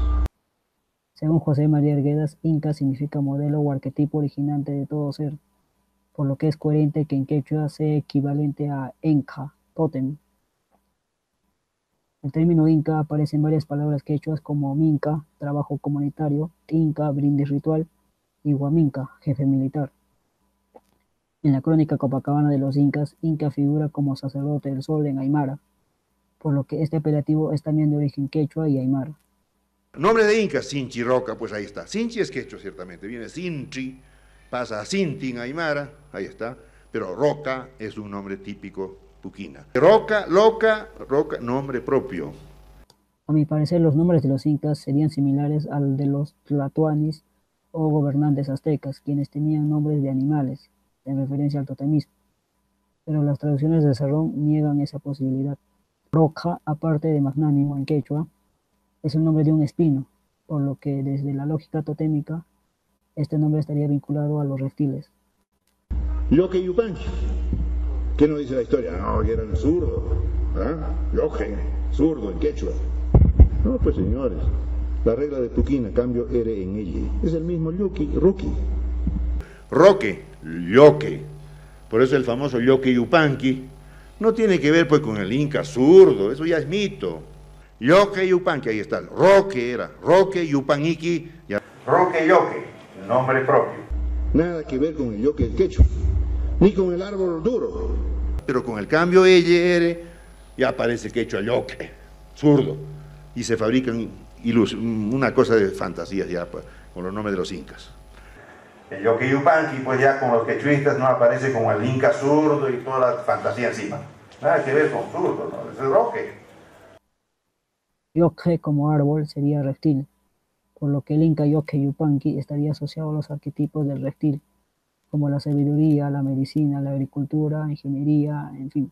Según José María Arguedas, Inca significa modelo o arquetipo originante de todo ser, por lo que es coherente que en quechua sea equivalente a Enca, tótem. El término Inca aparece en varias palabras quechuas como Minca, trabajo comunitario, Tinca, brindis ritual, y Huaminca, jefe militar. En la crónica Copacabana de los Incas, Inca figura como sacerdote del sol en Aymara, por lo que este apelativo es también de origen quechua y aymara. Nombre de Inca, Sinchi Roca, pues ahí está. Sinchi es quechua, ciertamente. Viene Sinchi, pasa a Sinti en aymara, ahí está. Pero Roca es un nombre típico puquina. Roca, Loca, Roca, nombre propio. A mi parecer, los nombres de los incas serían similares al de los tlatoanis o gobernantes aztecas, quienes tenían nombres de animales, en referencia al totemismo. Pero las traducciones de Cerrón niegan esa posibilidad. Roca, aparte de magnánimo en quechua, es el nombre de un espino, por lo que desde la lógica totémica, este nombre estaría vinculado a los reptiles. Yoke Yupanqui. ¿Qué nos dice la historia? No, que eran zurdo. ¿Ah? Yoke, zurdo en quechua. No, pues señores, la regla de Puquina, cambio R en L. Es el mismo Yuki, Ruki. Roque, Yoque. Por eso el famoso Yoque Yupanqui no tiene que ver pues con el Inca zurdo, eso ya es mito. Yoque Yupanqui, ahí está. Roque era, Roque Yupanqui. Ya. Roque Yoque, nombre propio. Nada que ver con el yoke del quechua, ni con el árbol duro. Pero con el cambio LR ya aparece quechua yoque, zurdo. Y se fabrican ilus una cosa de fantasías ya pues, con los nombres de los incas. El yoque Yupanqui, pues ya con los quechuistas no aparece como el inca zurdo y toda la fantasía encima. Nada que ver con zurdo, ¿no? Es el roque. Yoke como árbol sería reptil, por lo que el Inca Yoke Yupanqui estaría asociado a los arquetipos del reptil, como la sabiduría, la medicina, la agricultura, ingeniería, en fin.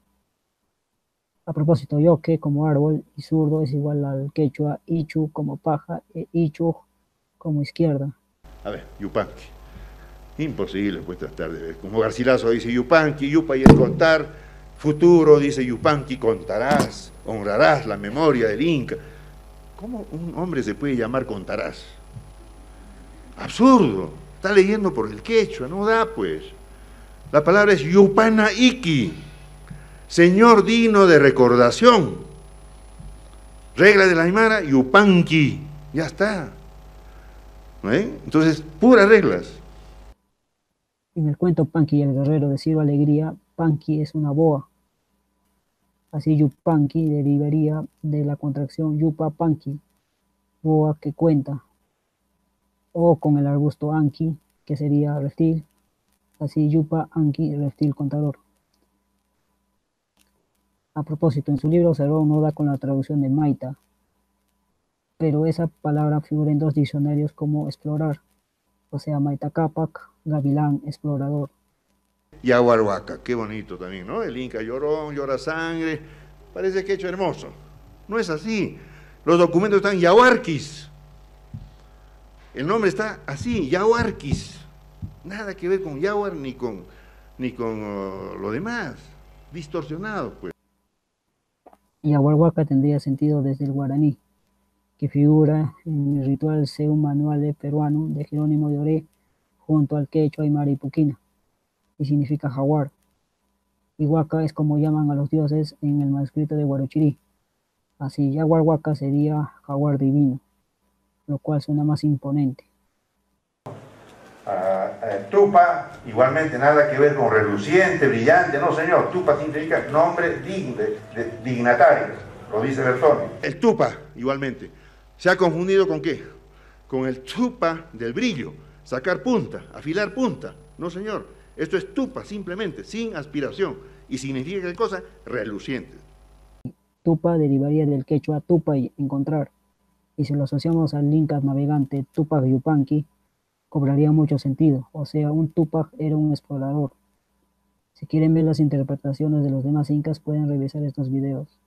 A propósito, Yoke como árbol y zurdo es igual al quechua Ichu como paja e Ichu como izquierda. A ver, Yupanqui. Imposible pues tratar de ver. Como Garcilaso dice Yupanqui, Yupa y contar. Futuro dice Yupanqui, contarás, honrarás la memoria del Inca. ¿Cómo un hombre se puede llamar contarás? Absurdo. Está leyendo por el quechua, no da pues. La palabra es Yupana Iki, señor digno de recordación. Regla de la Aymara, Yupanqui, ya está. ¿No Entonces, puras reglas. En el cuento Panqui y el guerrero de Silva Alegría, Panqui es una boa. Así Yupanqui derivaría de la contracción Yupa Panqui, boa que cuenta, o con el arbusto Anki, que sería reptil, así Yupa Anki, reptil contador. A propósito, en su libro Cerrón no con la traducción de Maita, pero esa palabra figura en dos diccionarios como explorar, o sea, Maita Capac, gavilán, explorador. Yaguaruaca, qué bonito también, ¿no? El Inca llorón, llora sangre, parece que hecho hermoso. No es así. Los documentos están Yahuarquis. El nombre está así, Yahuarquis. Nada que ver con Yahuar ni con, ni con uh, lo demás. Distorsionado, pues. Yaguarhuaca tendría sentido desde el guaraní, que figura en el ritual Seum Manual peruano de Jerónimo de Oré, junto al quechua y y significa jaguar. Y Huaca es como llaman a los dioses en el manuscrito de Guarochirí. Así, Yaguar Huaca sería jaguar divino, lo cual suena más imponente. Uh, tupa, igualmente nada que ver con reluciente, brillante, no señor, Tupa significa nombre digno, dignatario, lo dice Bertoni. El Tupa, igualmente, se ha confundido con qué? Con el Tupa del brillo, sacar punta, afilar punta, no señor, esto es tupa, simplemente, sin aspiración. Y significa qué cosa? Reluciente. Tupa derivaría del quechua tupa y encontrar. Y si lo asociamos al Inca navegante Tupac Yupanqui, cobraría mucho sentido. O sea, un Tupac era un explorador. Si quieren ver las interpretaciones de los demás incas, pueden revisar estos videos.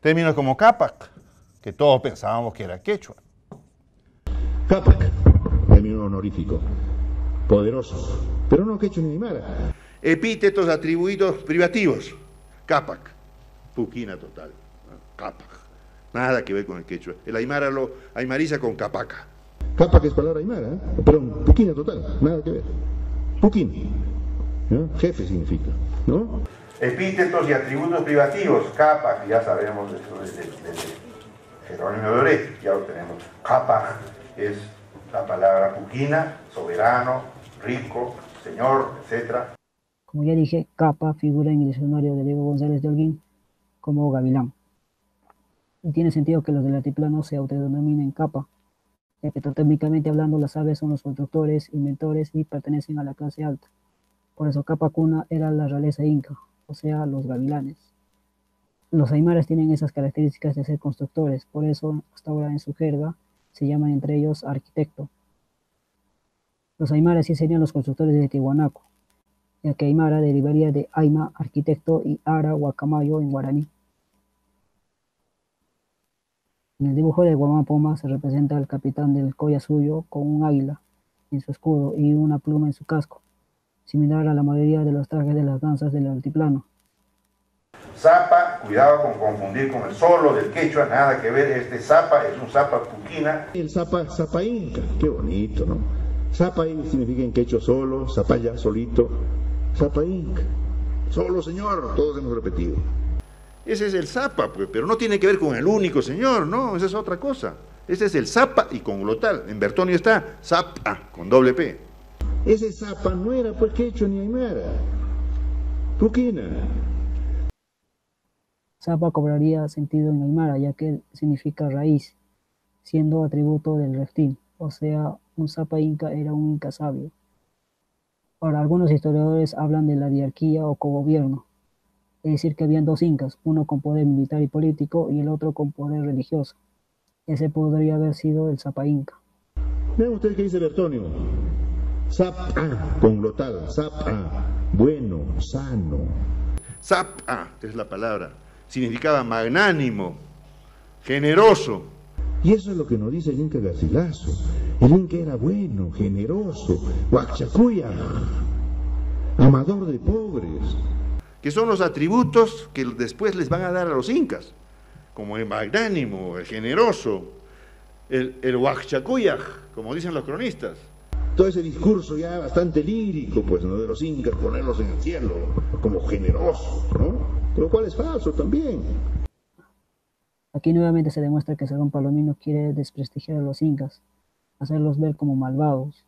Términos como Capac, que todos pensábamos que era quechua. Capac, término honorífico poderosos, pero no quechua ni aymara. Epítetos atribuidos privativos, Capac, Puquina total. Capac. Nada que ver con el quechua. El aymara lo aymariza con capaca. Capac es palabra aymara, ¿eh? perdón, puquina total, nada que ver. Puquina, ¿no? jefe significa, ¿no? Epítetos y atributos privativos, Capac, ya sabemos eso desde, desde Jerónimo Doret, ya lo tenemos. Capac es la palabra puquina, soberano, rico, señor, etc. Como ya dije, capa figura en el diccionario de Diego González de Holguín como gavilán. Y tiene sentido que los del altiplano se autodenominen capa, ya que técnicamente hablando las aves son los constructores, inventores y pertenecen a la clase alta. Por eso capa cuna era la realeza inca, o sea, los gavilanes. Los aymaras tienen esas características de ser constructores, por eso hasta ahora en su jerga se llaman entre ellos arquitecto. Los aymaras sí serían los constructores de Tihuanaco, ya que Aymara derivaría de Aima, arquitecto, y Ara, guacamayo en guaraní. En el dibujo de Guamapoma se representa al capitán del Coya Suyo con un águila en su escudo y una pluma en su casco, similar a la mayoría de los trajes de las danzas del altiplano. Zapa, cuidado con confundir con el solo del quechua, nada que ver, este zapa es un zapa puquina. El zapa, zapa inca, qué bonito, ¿no? Zapa significa en quechua solo, zapaya, solito, Zapa Inc. Solo señor, todos hemos repetido. Ese es el Zapa, pues, pero no tiene que ver con el único señor, no, esa es otra cosa. Ese es el Zapa y con glotal. En Bertonio está Zapa con doble P. Ese Zapa no era pues quechua ni aymara. Puquina. Zapa cobraría sentido en aymara, ya que significa raíz, siendo atributo del reptil. O sea, un Zapa inca era un inca sabio. Ahora, algunos historiadores hablan de la diarquía o cogobierno, es decir, que habían dos incas, uno con poder militar y político y el otro con poder religioso. Ese podría haber sido el Zapa Inca. Vean ustedes qué dice Bertonio. Zapa, con glotal, Zapa, bueno, sano. Zapa, es la palabra, significaba magnánimo, generoso. Y eso es lo que nos dice el Inca Garcilaso. El Inca era bueno, generoso, huachacuya, amador de pobres. Que son los atributos que después les van a dar a los incas, como el magnánimo, el generoso, el, el como dicen los cronistas. Todo ese discurso ya bastante lírico, pues, ¿no? De los incas, ponerlos en el cielo como generosos, ¿no? Lo cual es falso también. Aquí nuevamente se demuestra que Salón Palomino quiere desprestigiar a los incas, hacerlos ver como malvados,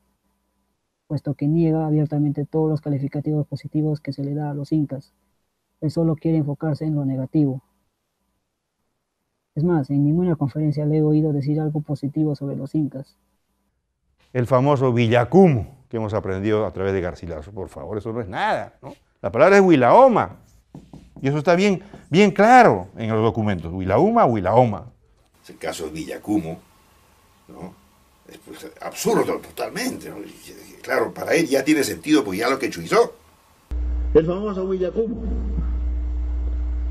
puesto que niega abiertamente todos los calificativos positivos que se le da a los incas. Él solo quiere enfocarse en lo negativo. Es más, en ninguna conferencia le he oído decir algo positivo sobre los incas. El famoso Villacumo que hemos aprendido a través de Garcilaso, por favor, eso no es nada. ¿no? La palabra es Huilaoma. Y eso está bien, bien claro en los documentos. Huilauma, Huilaoma. Es el caso de Villacumo, ¿no? es pues, absurdo totalmente. Claro, para él ya tiene sentido porque ya lo que hizo. El famoso Huillacumo.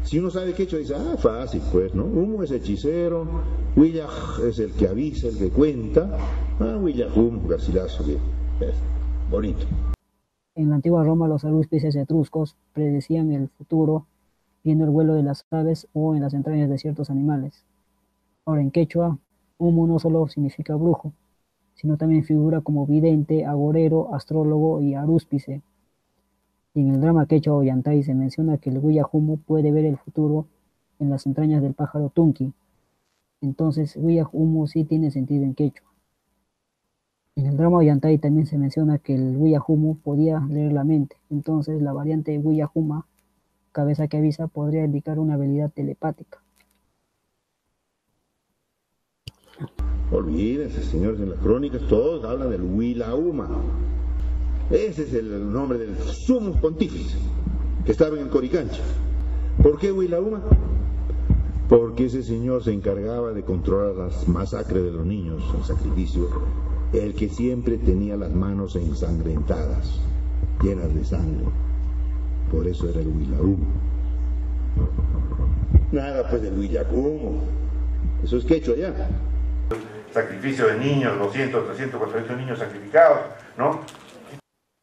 Si uno sabe quechua, dice, ah, fácil, pues, ¿no? Humo es hechicero, Huillaj es el que avisa, el que cuenta. Ah, Huillacumo, Garcilaso, bien. bonito. En la antigua Roma, los arúspices etruscos predecían el futuro viendo el vuelo de las aves o en las entrañas de ciertos animales. Ahora, en quechua, humo no solo significa brujo, sino también figura como vidente, agorero, astrólogo y arúspice. En el drama quechua Ollantay se menciona que el Huillajumo puede ver el futuro en las entrañas del pájaro Tunki. Entonces, Huillajumo sí tiene sentido en quechua. En el drama Ollantay también se menciona que el Huillajumo podía leer la mente. Entonces, la variante Huillajuma, cabeza que avisa, podría indicar una habilidad telepática. Olvídense, señores, en las crónicas todos hablan del Huilauma. Ese es el nombre del sumo pontífice que estaba en Coricancha. ¿Por qué Huilauma? Porque ese señor se encargaba de controlar las masacres de los niños, el sacrificio, el que siempre tenía las manos ensangrentadas, llenas de sangre. Por eso era el Huilauma. Nada pues del Huillacumo. Eso es quecho allá sacrificio de niños, 200, 300, 400 niños sacrificados, ¿no?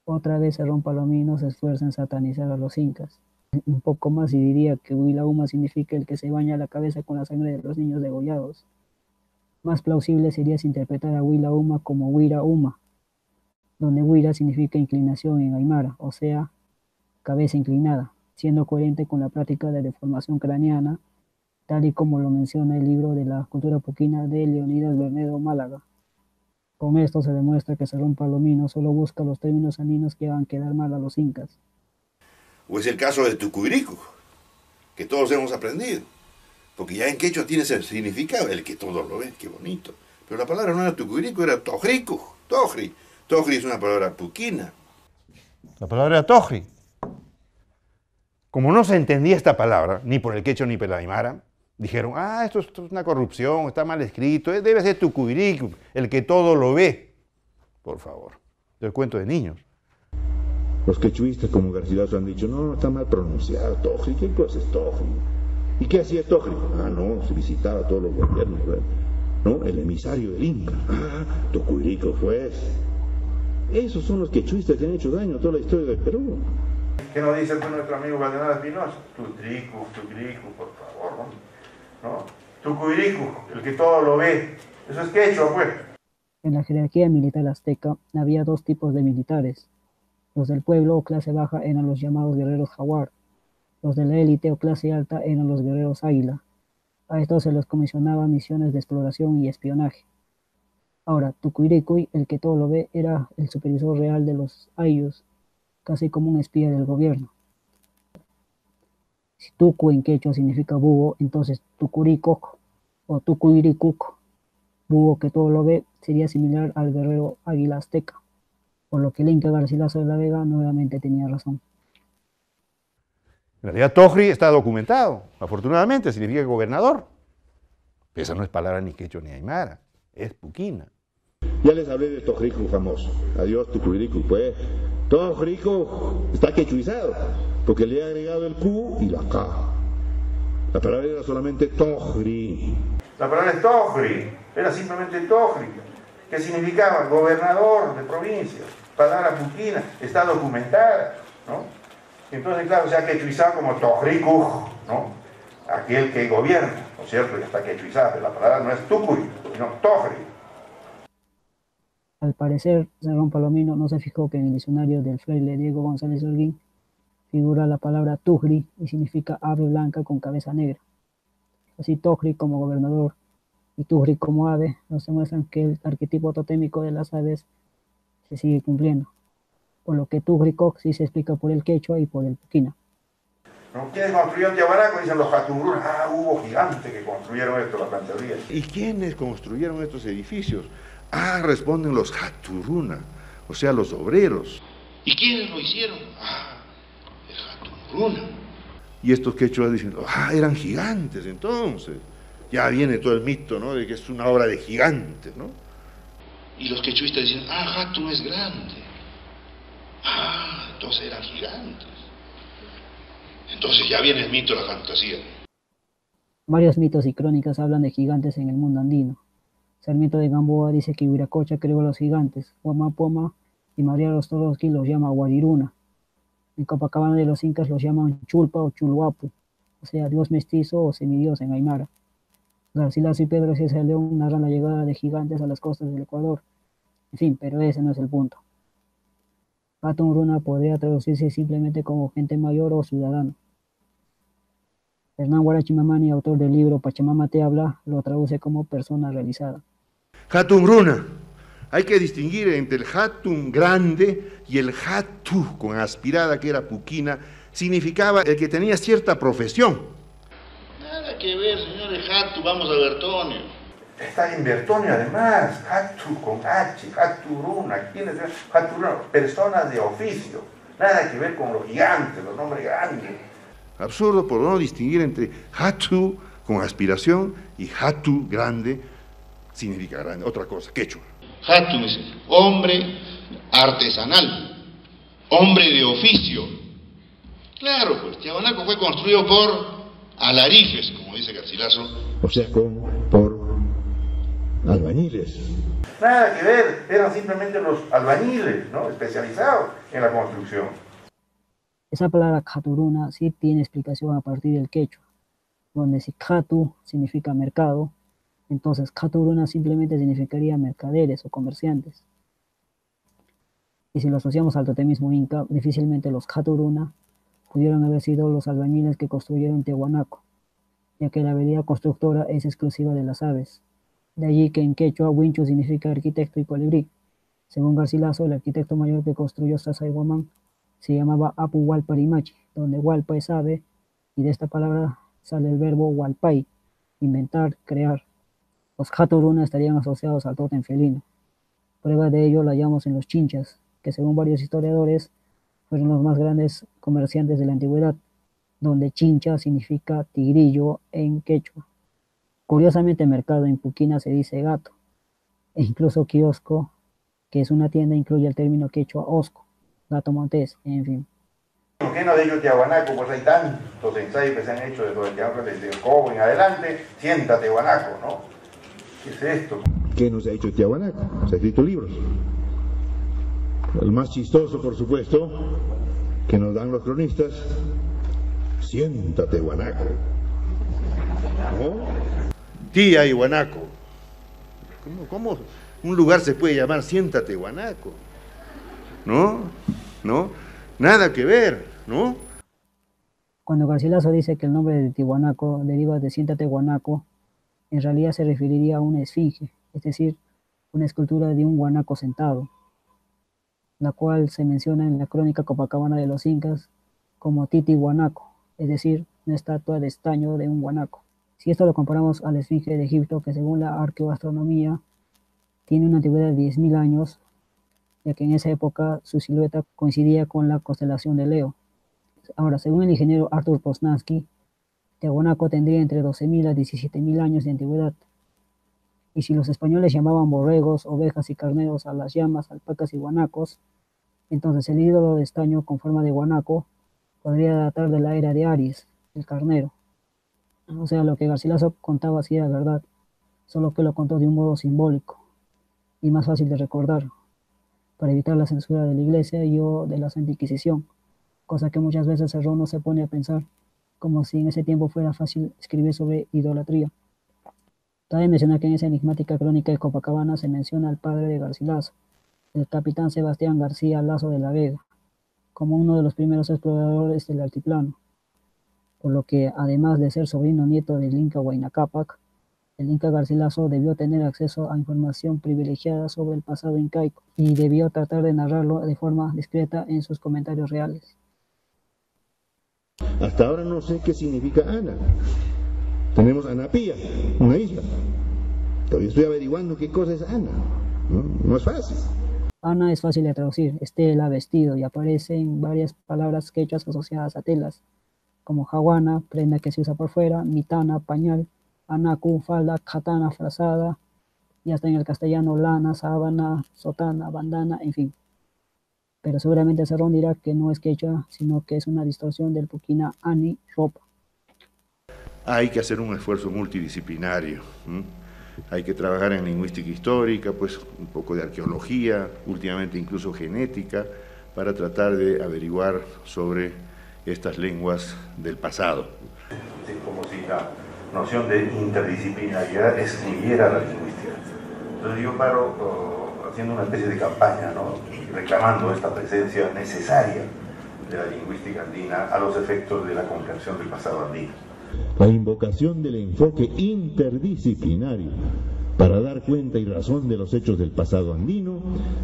Otra vez Herón Palomino se esfuerza en satanizar a los incas, un poco más y diría que Huila significa el que se baña la cabeza con la sangre de los niños degollados. Más plausible sería interpretar a Huila como Huira Uma, donde Huira significa inclinación en Aymara, o sea, cabeza inclinada, siendo coherente con la práctica de deformación craneana, tal y como lo menciona el libro de la cultura puquina de Leonidas Bernedo Málaga. Con esto se demuestra que Salón Palomino solo busca los términos aninos que hagan quedar mal a los incas. O es el caso de Tucubirico, que todos hemos aprendido. Porque ya en quechua tiene ese significado, el que todos lo ven, qué bonito. Pero la palabra no era Tucubirico, era Tojrico, Tojri. Tojri es una palabra puquina. La palabra era Tojri. Como no se entendía esta palabra, ni por el quechua ni por la aymara, dijeron, ah, esto, es una corrupción, está mal escrito, eh, debe ser Tucubirico, el que todo lo ve. Por favor, del cuento de niños. Los quechuistas como Garcilaso han dicho, no, está mal pronunciado, Tojri, ¿qué cosa es Tojri? ¿Y qué hacía Tojri? Ah, no, se visitaba a todos los gobiernos, ¿no? El emisario del Inca. Ah, Tocuirico fue. Esos son los quechuistas que han hecho daño a toda la historia del Perú. ¿Qué nos dice nuestro amigo Valdenado Espinosa? Tutricu, Tucricu, por favor, ¿no? ¿No? El que todo lo ve. Eso es quechua, pues. En la jerarquía militar azteca había dos tipos de militares, los del pueblo o clase baja eran los llamados guerreros jaguar. Los de la élite o clase alta eran los guerreros águila. A estos se les comisionaba misiones de exploración y espionaje. Ahora, Tucuiricuy, el que todo lo ve, era el supervisor real de los ayus, casi como un espía del gobierno. Si Tucu en quechua significa búho, entonces Tucuricoc o Tucuiricuc, búho que todo lo ve, sería similar al guerrero águila azteca por lo que el Inca Garcilaso de la Vega nuevamente tenía razón. En realidad Tojri está documentado, afortunadamente, significa gobernador. Esa no es palabra ni quechua ni aymara, es puquina. Ya les hablé de Tojrico famoso. Adiós, Tucurico. Pues, Tojrico está quechuizado, porque le he agregado el Q y la K. La palabra era solamente Tojri. La palabra es Tojri, era simplemente Tojri, que significaba gobernador de provincia palabra puquina, está documentada, ¿no? Entonces, claro, se ha quechuizado como Tojriku, ¿no? Aquel que gobierna, ¿no es cierto? Ya está quechuizada, pero la palabra no es Tucuri, sino Tojri. Al parecer, San Palomino no se fijó que en el diccionario del fraile Diego González Holguín figura la palabra Tujri y significa ave blanca con cabeza negra. Así Tojri como gobernador y Tujri como ave nos demuestran que el arquetipo totémico de las aves se sigue cumpliendo. Por lo que Tugricoc sí se explica por el quechua y por el puquina. ¿Quiénes construyeron Tiabaraco? Dicen los Jatungurunas. Ah, hubo gigantes que construyeron esto, la plantería. ¿Y quiénes construyeron estos edificios? Ah, responden los Jaturuna, o sea, los obreros. ¿Y quiénes lo hicieron? Ah, Jaturuna. Y estos quechuas dicen, ah, eran gigantes entonces. Ya viene todo el mito, ¿no? De que es una obra de gigantes, ¿no? Y los quechuistas dicen, ah, no es grande. Ah, entonces eran gigantes. Entonces ya viene el mito, la fantasía. Varios mitos y crónicas hablan de gigantes en el mundo andino. Sarmiento de Gamboa dice que Huiracocha creó a los gigantes, Poma y María Rostoroski los llama Guadiruna. En Copacabana de los incas los llaman Chulpa o Chulhuapu, o sea, dios mestizo o semidios en Aymara. Garcilaso y Pedro César León narran la llegada de gigantes a las costas del Ecuador en fin, pero ese no es el punto. Patun Runa podría traducirse simplemente como gente mayor o ciudadano. Hernán Guarachimamani, autor del libro Pachamama te habla, lo traduce como persona realizada. Hatun Runa. Hay que distinguir entre el Hatun grande y el Hatu con aspirada que era puquina. Significaba el que tenía cierta profesión. Nada que ver, señores Hatu, vamos a Bertonio. Está en Bertonio además, Hatu con H, Haturuna, ¿quiénes son? Haturuna, personas de oficio, nada que ver con los gigantes, los nombres grandes. Absurdo por no distinguir entre Hatu con aspiración y Hatu grande significa grande, otra cosa, quechua. Hatu es hombre artesanal, hombre de oficio. Claro, pues Tiabanaco fue construido por alarifes, como dice Garcilaso. O sea, con, por albañiles. Nada que ver, eran simplemente los albañiles, ¿no? Especializados en la construcción. Esa palabra Katuruna sí tiene explicación a partir del quechua, donde si Katu significa mercado, entonces Katuruna simplemente significaría mercaderes o comerciantes. Y si lo asociamos al totemismo inca, difícilmente los Katuruna pudieron haber sido los albañiles que construyeron Tehuanaco, ya que la habilidad constructora es exclusiva de las aves. De allí que en quechua Winchu significa arquitecto y colibrí. Según Garcilaso, el arquitecto mayor que construyó Sacsayhuamán se llamaba Apu Walparimachi, donde Walpa es ave, y de esta palabra sale el verbo Walpai, inventar, crear. Los Haturuna estarían asociados al totem felino. Prueba de ello la hallamos en los chinchas, que según varios historiadores fueron los más grandes comerciantes de la antigüedad, donde chincha significa tigrillo en quechua. Curiosamente, mercado en Puquina se dice gato, e incluso kiosco, que es una tienda, incluye el término quechua osco, gato montés, en fin. ¿Por qué no de ellos Tiahuanaco? Pues hay tantos ensayos que se han hecho de el Cobo en adelante. Siéntate, Guanaco, ¿no? ¿Qué es esto? ¿Qué nos ha hecho Tiahuanaco? Se ha escrito libros. El más chistoso, por supuesto, que nos dan los cronistas, siéntate, guanaco. ¿No? Tía y guanaco. ¿Cómo, ¿Cómo, un lugar se puede llamar siéntate, guanaco? ¿No? ¿No? Nada que ver, ¿no? Cuando Garcilaso dice que el nombre de Tihuanaco deriva de siéntate, guanaco, en realidad se referiría a una esfinge, es decir, una escultura de un guanaco sentado la cual se menciona en la crónica Copacabana de los Incas como Titi Guanaco, es decir, una estatua de estaño de un guanaco. Si esto lo comparamos a la Esfinge de Egipto, que según la arqueoastronomía tiene una antigüedad de 10.000 años, ya que en esa época su silueta coincidía con la constelación de Leo. Ahora, según el ingeniero Arthur Posnansky, Tiahuanaco tendría entre 12.000 a 17.000 años de antigüedad. Y si los españoles llamaban borregos, ovejas y carneros a las llamas, alpacas y guanacos, entonces el ídolo de estaño con forma de guanaco podría datar de la era de Aries, el carnero. O sea, lo que Garcilaso contaba sí era verdad, solo que lo contó de un modo simbólico y más fácil de recordar, para evitar la censura de la iglesia y o de la Santa Inquisición, cosa que muchas veces el no se pone a pensar, como si en ese tiempo fuera fácil escribir sobre idolatría. Cabe mencionar que en esa enigmática crónica de Copacabana se menciona al padre de Garcilaso, el capitán Sebastián García Lazo de la Vega, como uno de los primeros exploradores del altiplano, por lo que además de ser sobrino nieto del Inca Huayna Cápac, el Inca Garcilaso debió tener acceso a información privilegiada sobre el pasado incaico y debió tratar de narrarlo de forma discreta en sus comentarios reales. Hasta ahora no sé qué significa Ana. Tenemos Anapía, una isla. Todavía estoy averiguando qué cosa es Ana. No, es fácil. Ana es fácil de traducir, estela, vestido, y aparecen varias palabras quechas asociadas a telas, como jaguana, prenda que se usa por fuera, mitana, pañal, anacu, falda, katana, frazada, y hasta en el castellano lana, sábana, sotana, bandana, en fin. Pero seguramente Cerrón dirá que no es quechua, sino que es una distorsión del puquina ani, ropa hay que hacer un esfuerzo multidisciplinario. Hay que trabajar en lingüística histórica, pues un poco de arqueología, últimamente incluso genética, para tratar de averiguar sobre estas lenguas del pasado. Es como si la noción de interdisciplinaridad excluyera la lingüística. Entonces yo paro oh, haciendo una especie de campaña, ¿no? reclamando esta presencia necesaria de la lingüística andina a los efectos de la comprensión del pasado andino. La invocación del enfoque interdisciplinario para dar cuenta y razón de los hechos del pasado andino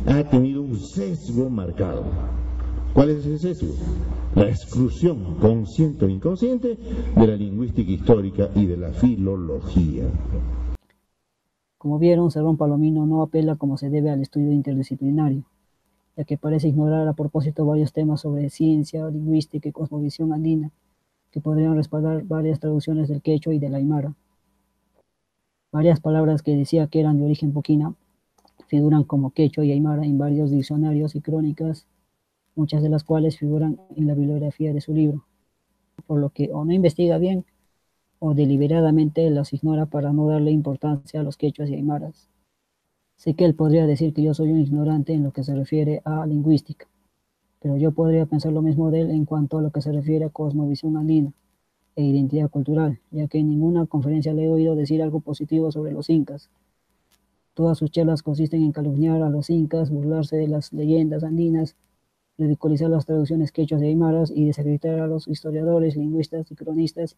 ha tenido un sesgo marcado. ¿Cuál es ese sesgo? La exclusión consciente o inconsciente de la lingüística histórica y de la filología. Como vieron, Cerrón Palomino no apela como se debe al estudio interdisciplinario, ya que parece ignorar a propósito varios temas sobre ciencia, lingüística y cosmovisión andina, que podrían respaldar varias traducciones del quechua y del aymara. Varias palabras que decía que eran de origen poquina figuran como quechua y aymara en varios diccionarios y crónicas, muchas de las cuales figuran en la bibliografía de su libro, por lo que o no investiga bien o deliberadamente las ignora para no darle importancia a los quechuas y aymaras. Sé que él podría decir que yo soy un ignorante en lo que se refiere a lingüística, Pero yo podría pensar lo mismo de él en cuanto a lo que se refiere a cosmovisión andina e identidad cultural, ya que en ninguna conferencia le he oído decir algo positivo sobre los incas. Todas sus charlas consisten en calumniar a los incas, burlarse de las leyendas andinas, ridiculizar las traducciones quechos de aymaras y desacreditar a los historiadores, lingüistas y cronistas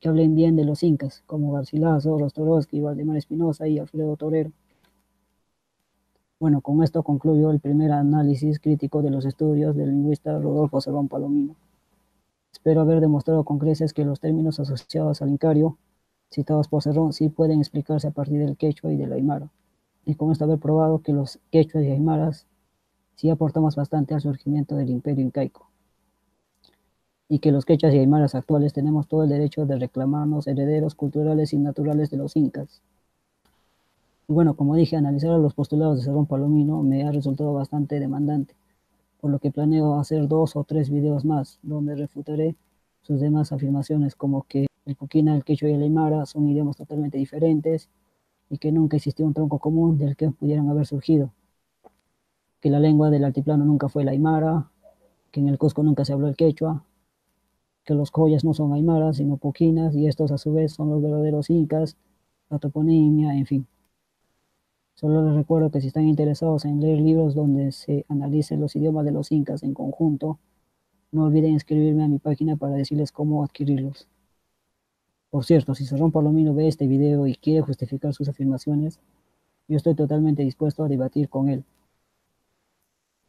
que hablen bien de los incas, como Garcilaso, Rostorowski, Valdemar Espinosa y Alfredo Torero. Bueno, con esto concluyo el primer análisis crítico de los estudios del lingüista Rodolfo Cerrón Palomino. Espero haber demostrado con creces que los términos asociados al incario, citados por Cerrón, sí pueden explicarse a partir del quechua y del aymara. Y con esto haber probado que los quechuas y aymaras sí aportamos bastante al surgimiento del imperio incaico. Y que los quechuas y aymaras actuales tenemos todo el derecho de reclamarnos herederos culturales y naturales de los incas. Y bueno, como dije, analizar los postulados de Cerrón Palomino me ha resultado bastante demandante, por lo que planeo hacer dos o tres videos más, donde refutaré sus demás afirmaciones, como que el Puquina, el Quechua y el Aymara son idiomas totalmente diferentes y que nunca existió un tronco común del que pudieran haber surgido, que la lengua del altiplano nunca fue el Aymara, que en el Cusco nunca se habló el Quechua, que los collas no son aymaras, sino puquinas, y estos a su vez son los verdaderos incas, la toponimia, en fin. Solo les recuerdo que si están interesados en leer libros donde se analicen los idiomas de los incas en conjunto, no olviden escribirme a mi página para decirles cómo adquirirlos. Por cierto, si Cerrón Palomino ve este video y quiere justificar sus afirmaciones, yo estoy totalmente dispuesto a debatir con él.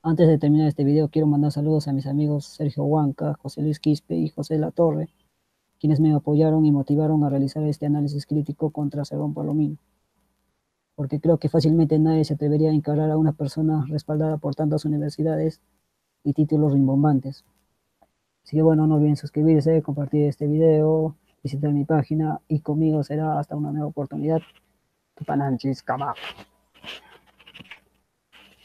Antes de terminar este video, quiero mandar saludos a mis amigos Sergio Huanca, José Luis Quispe y José La Torre, quienes me apoyaron y motivaron a realizar este análisis crítico contra Cerrón Palomino porque creo que fácilmente nadie se atrevería a encarar a una persona respaldada por tantas universidades y títulos rimbombantes. Así que bueno, no olviden suscribirse, compartir este video, visitar mi página y conmigo será hasta una nueva oportunidad. Tupananchis, cama.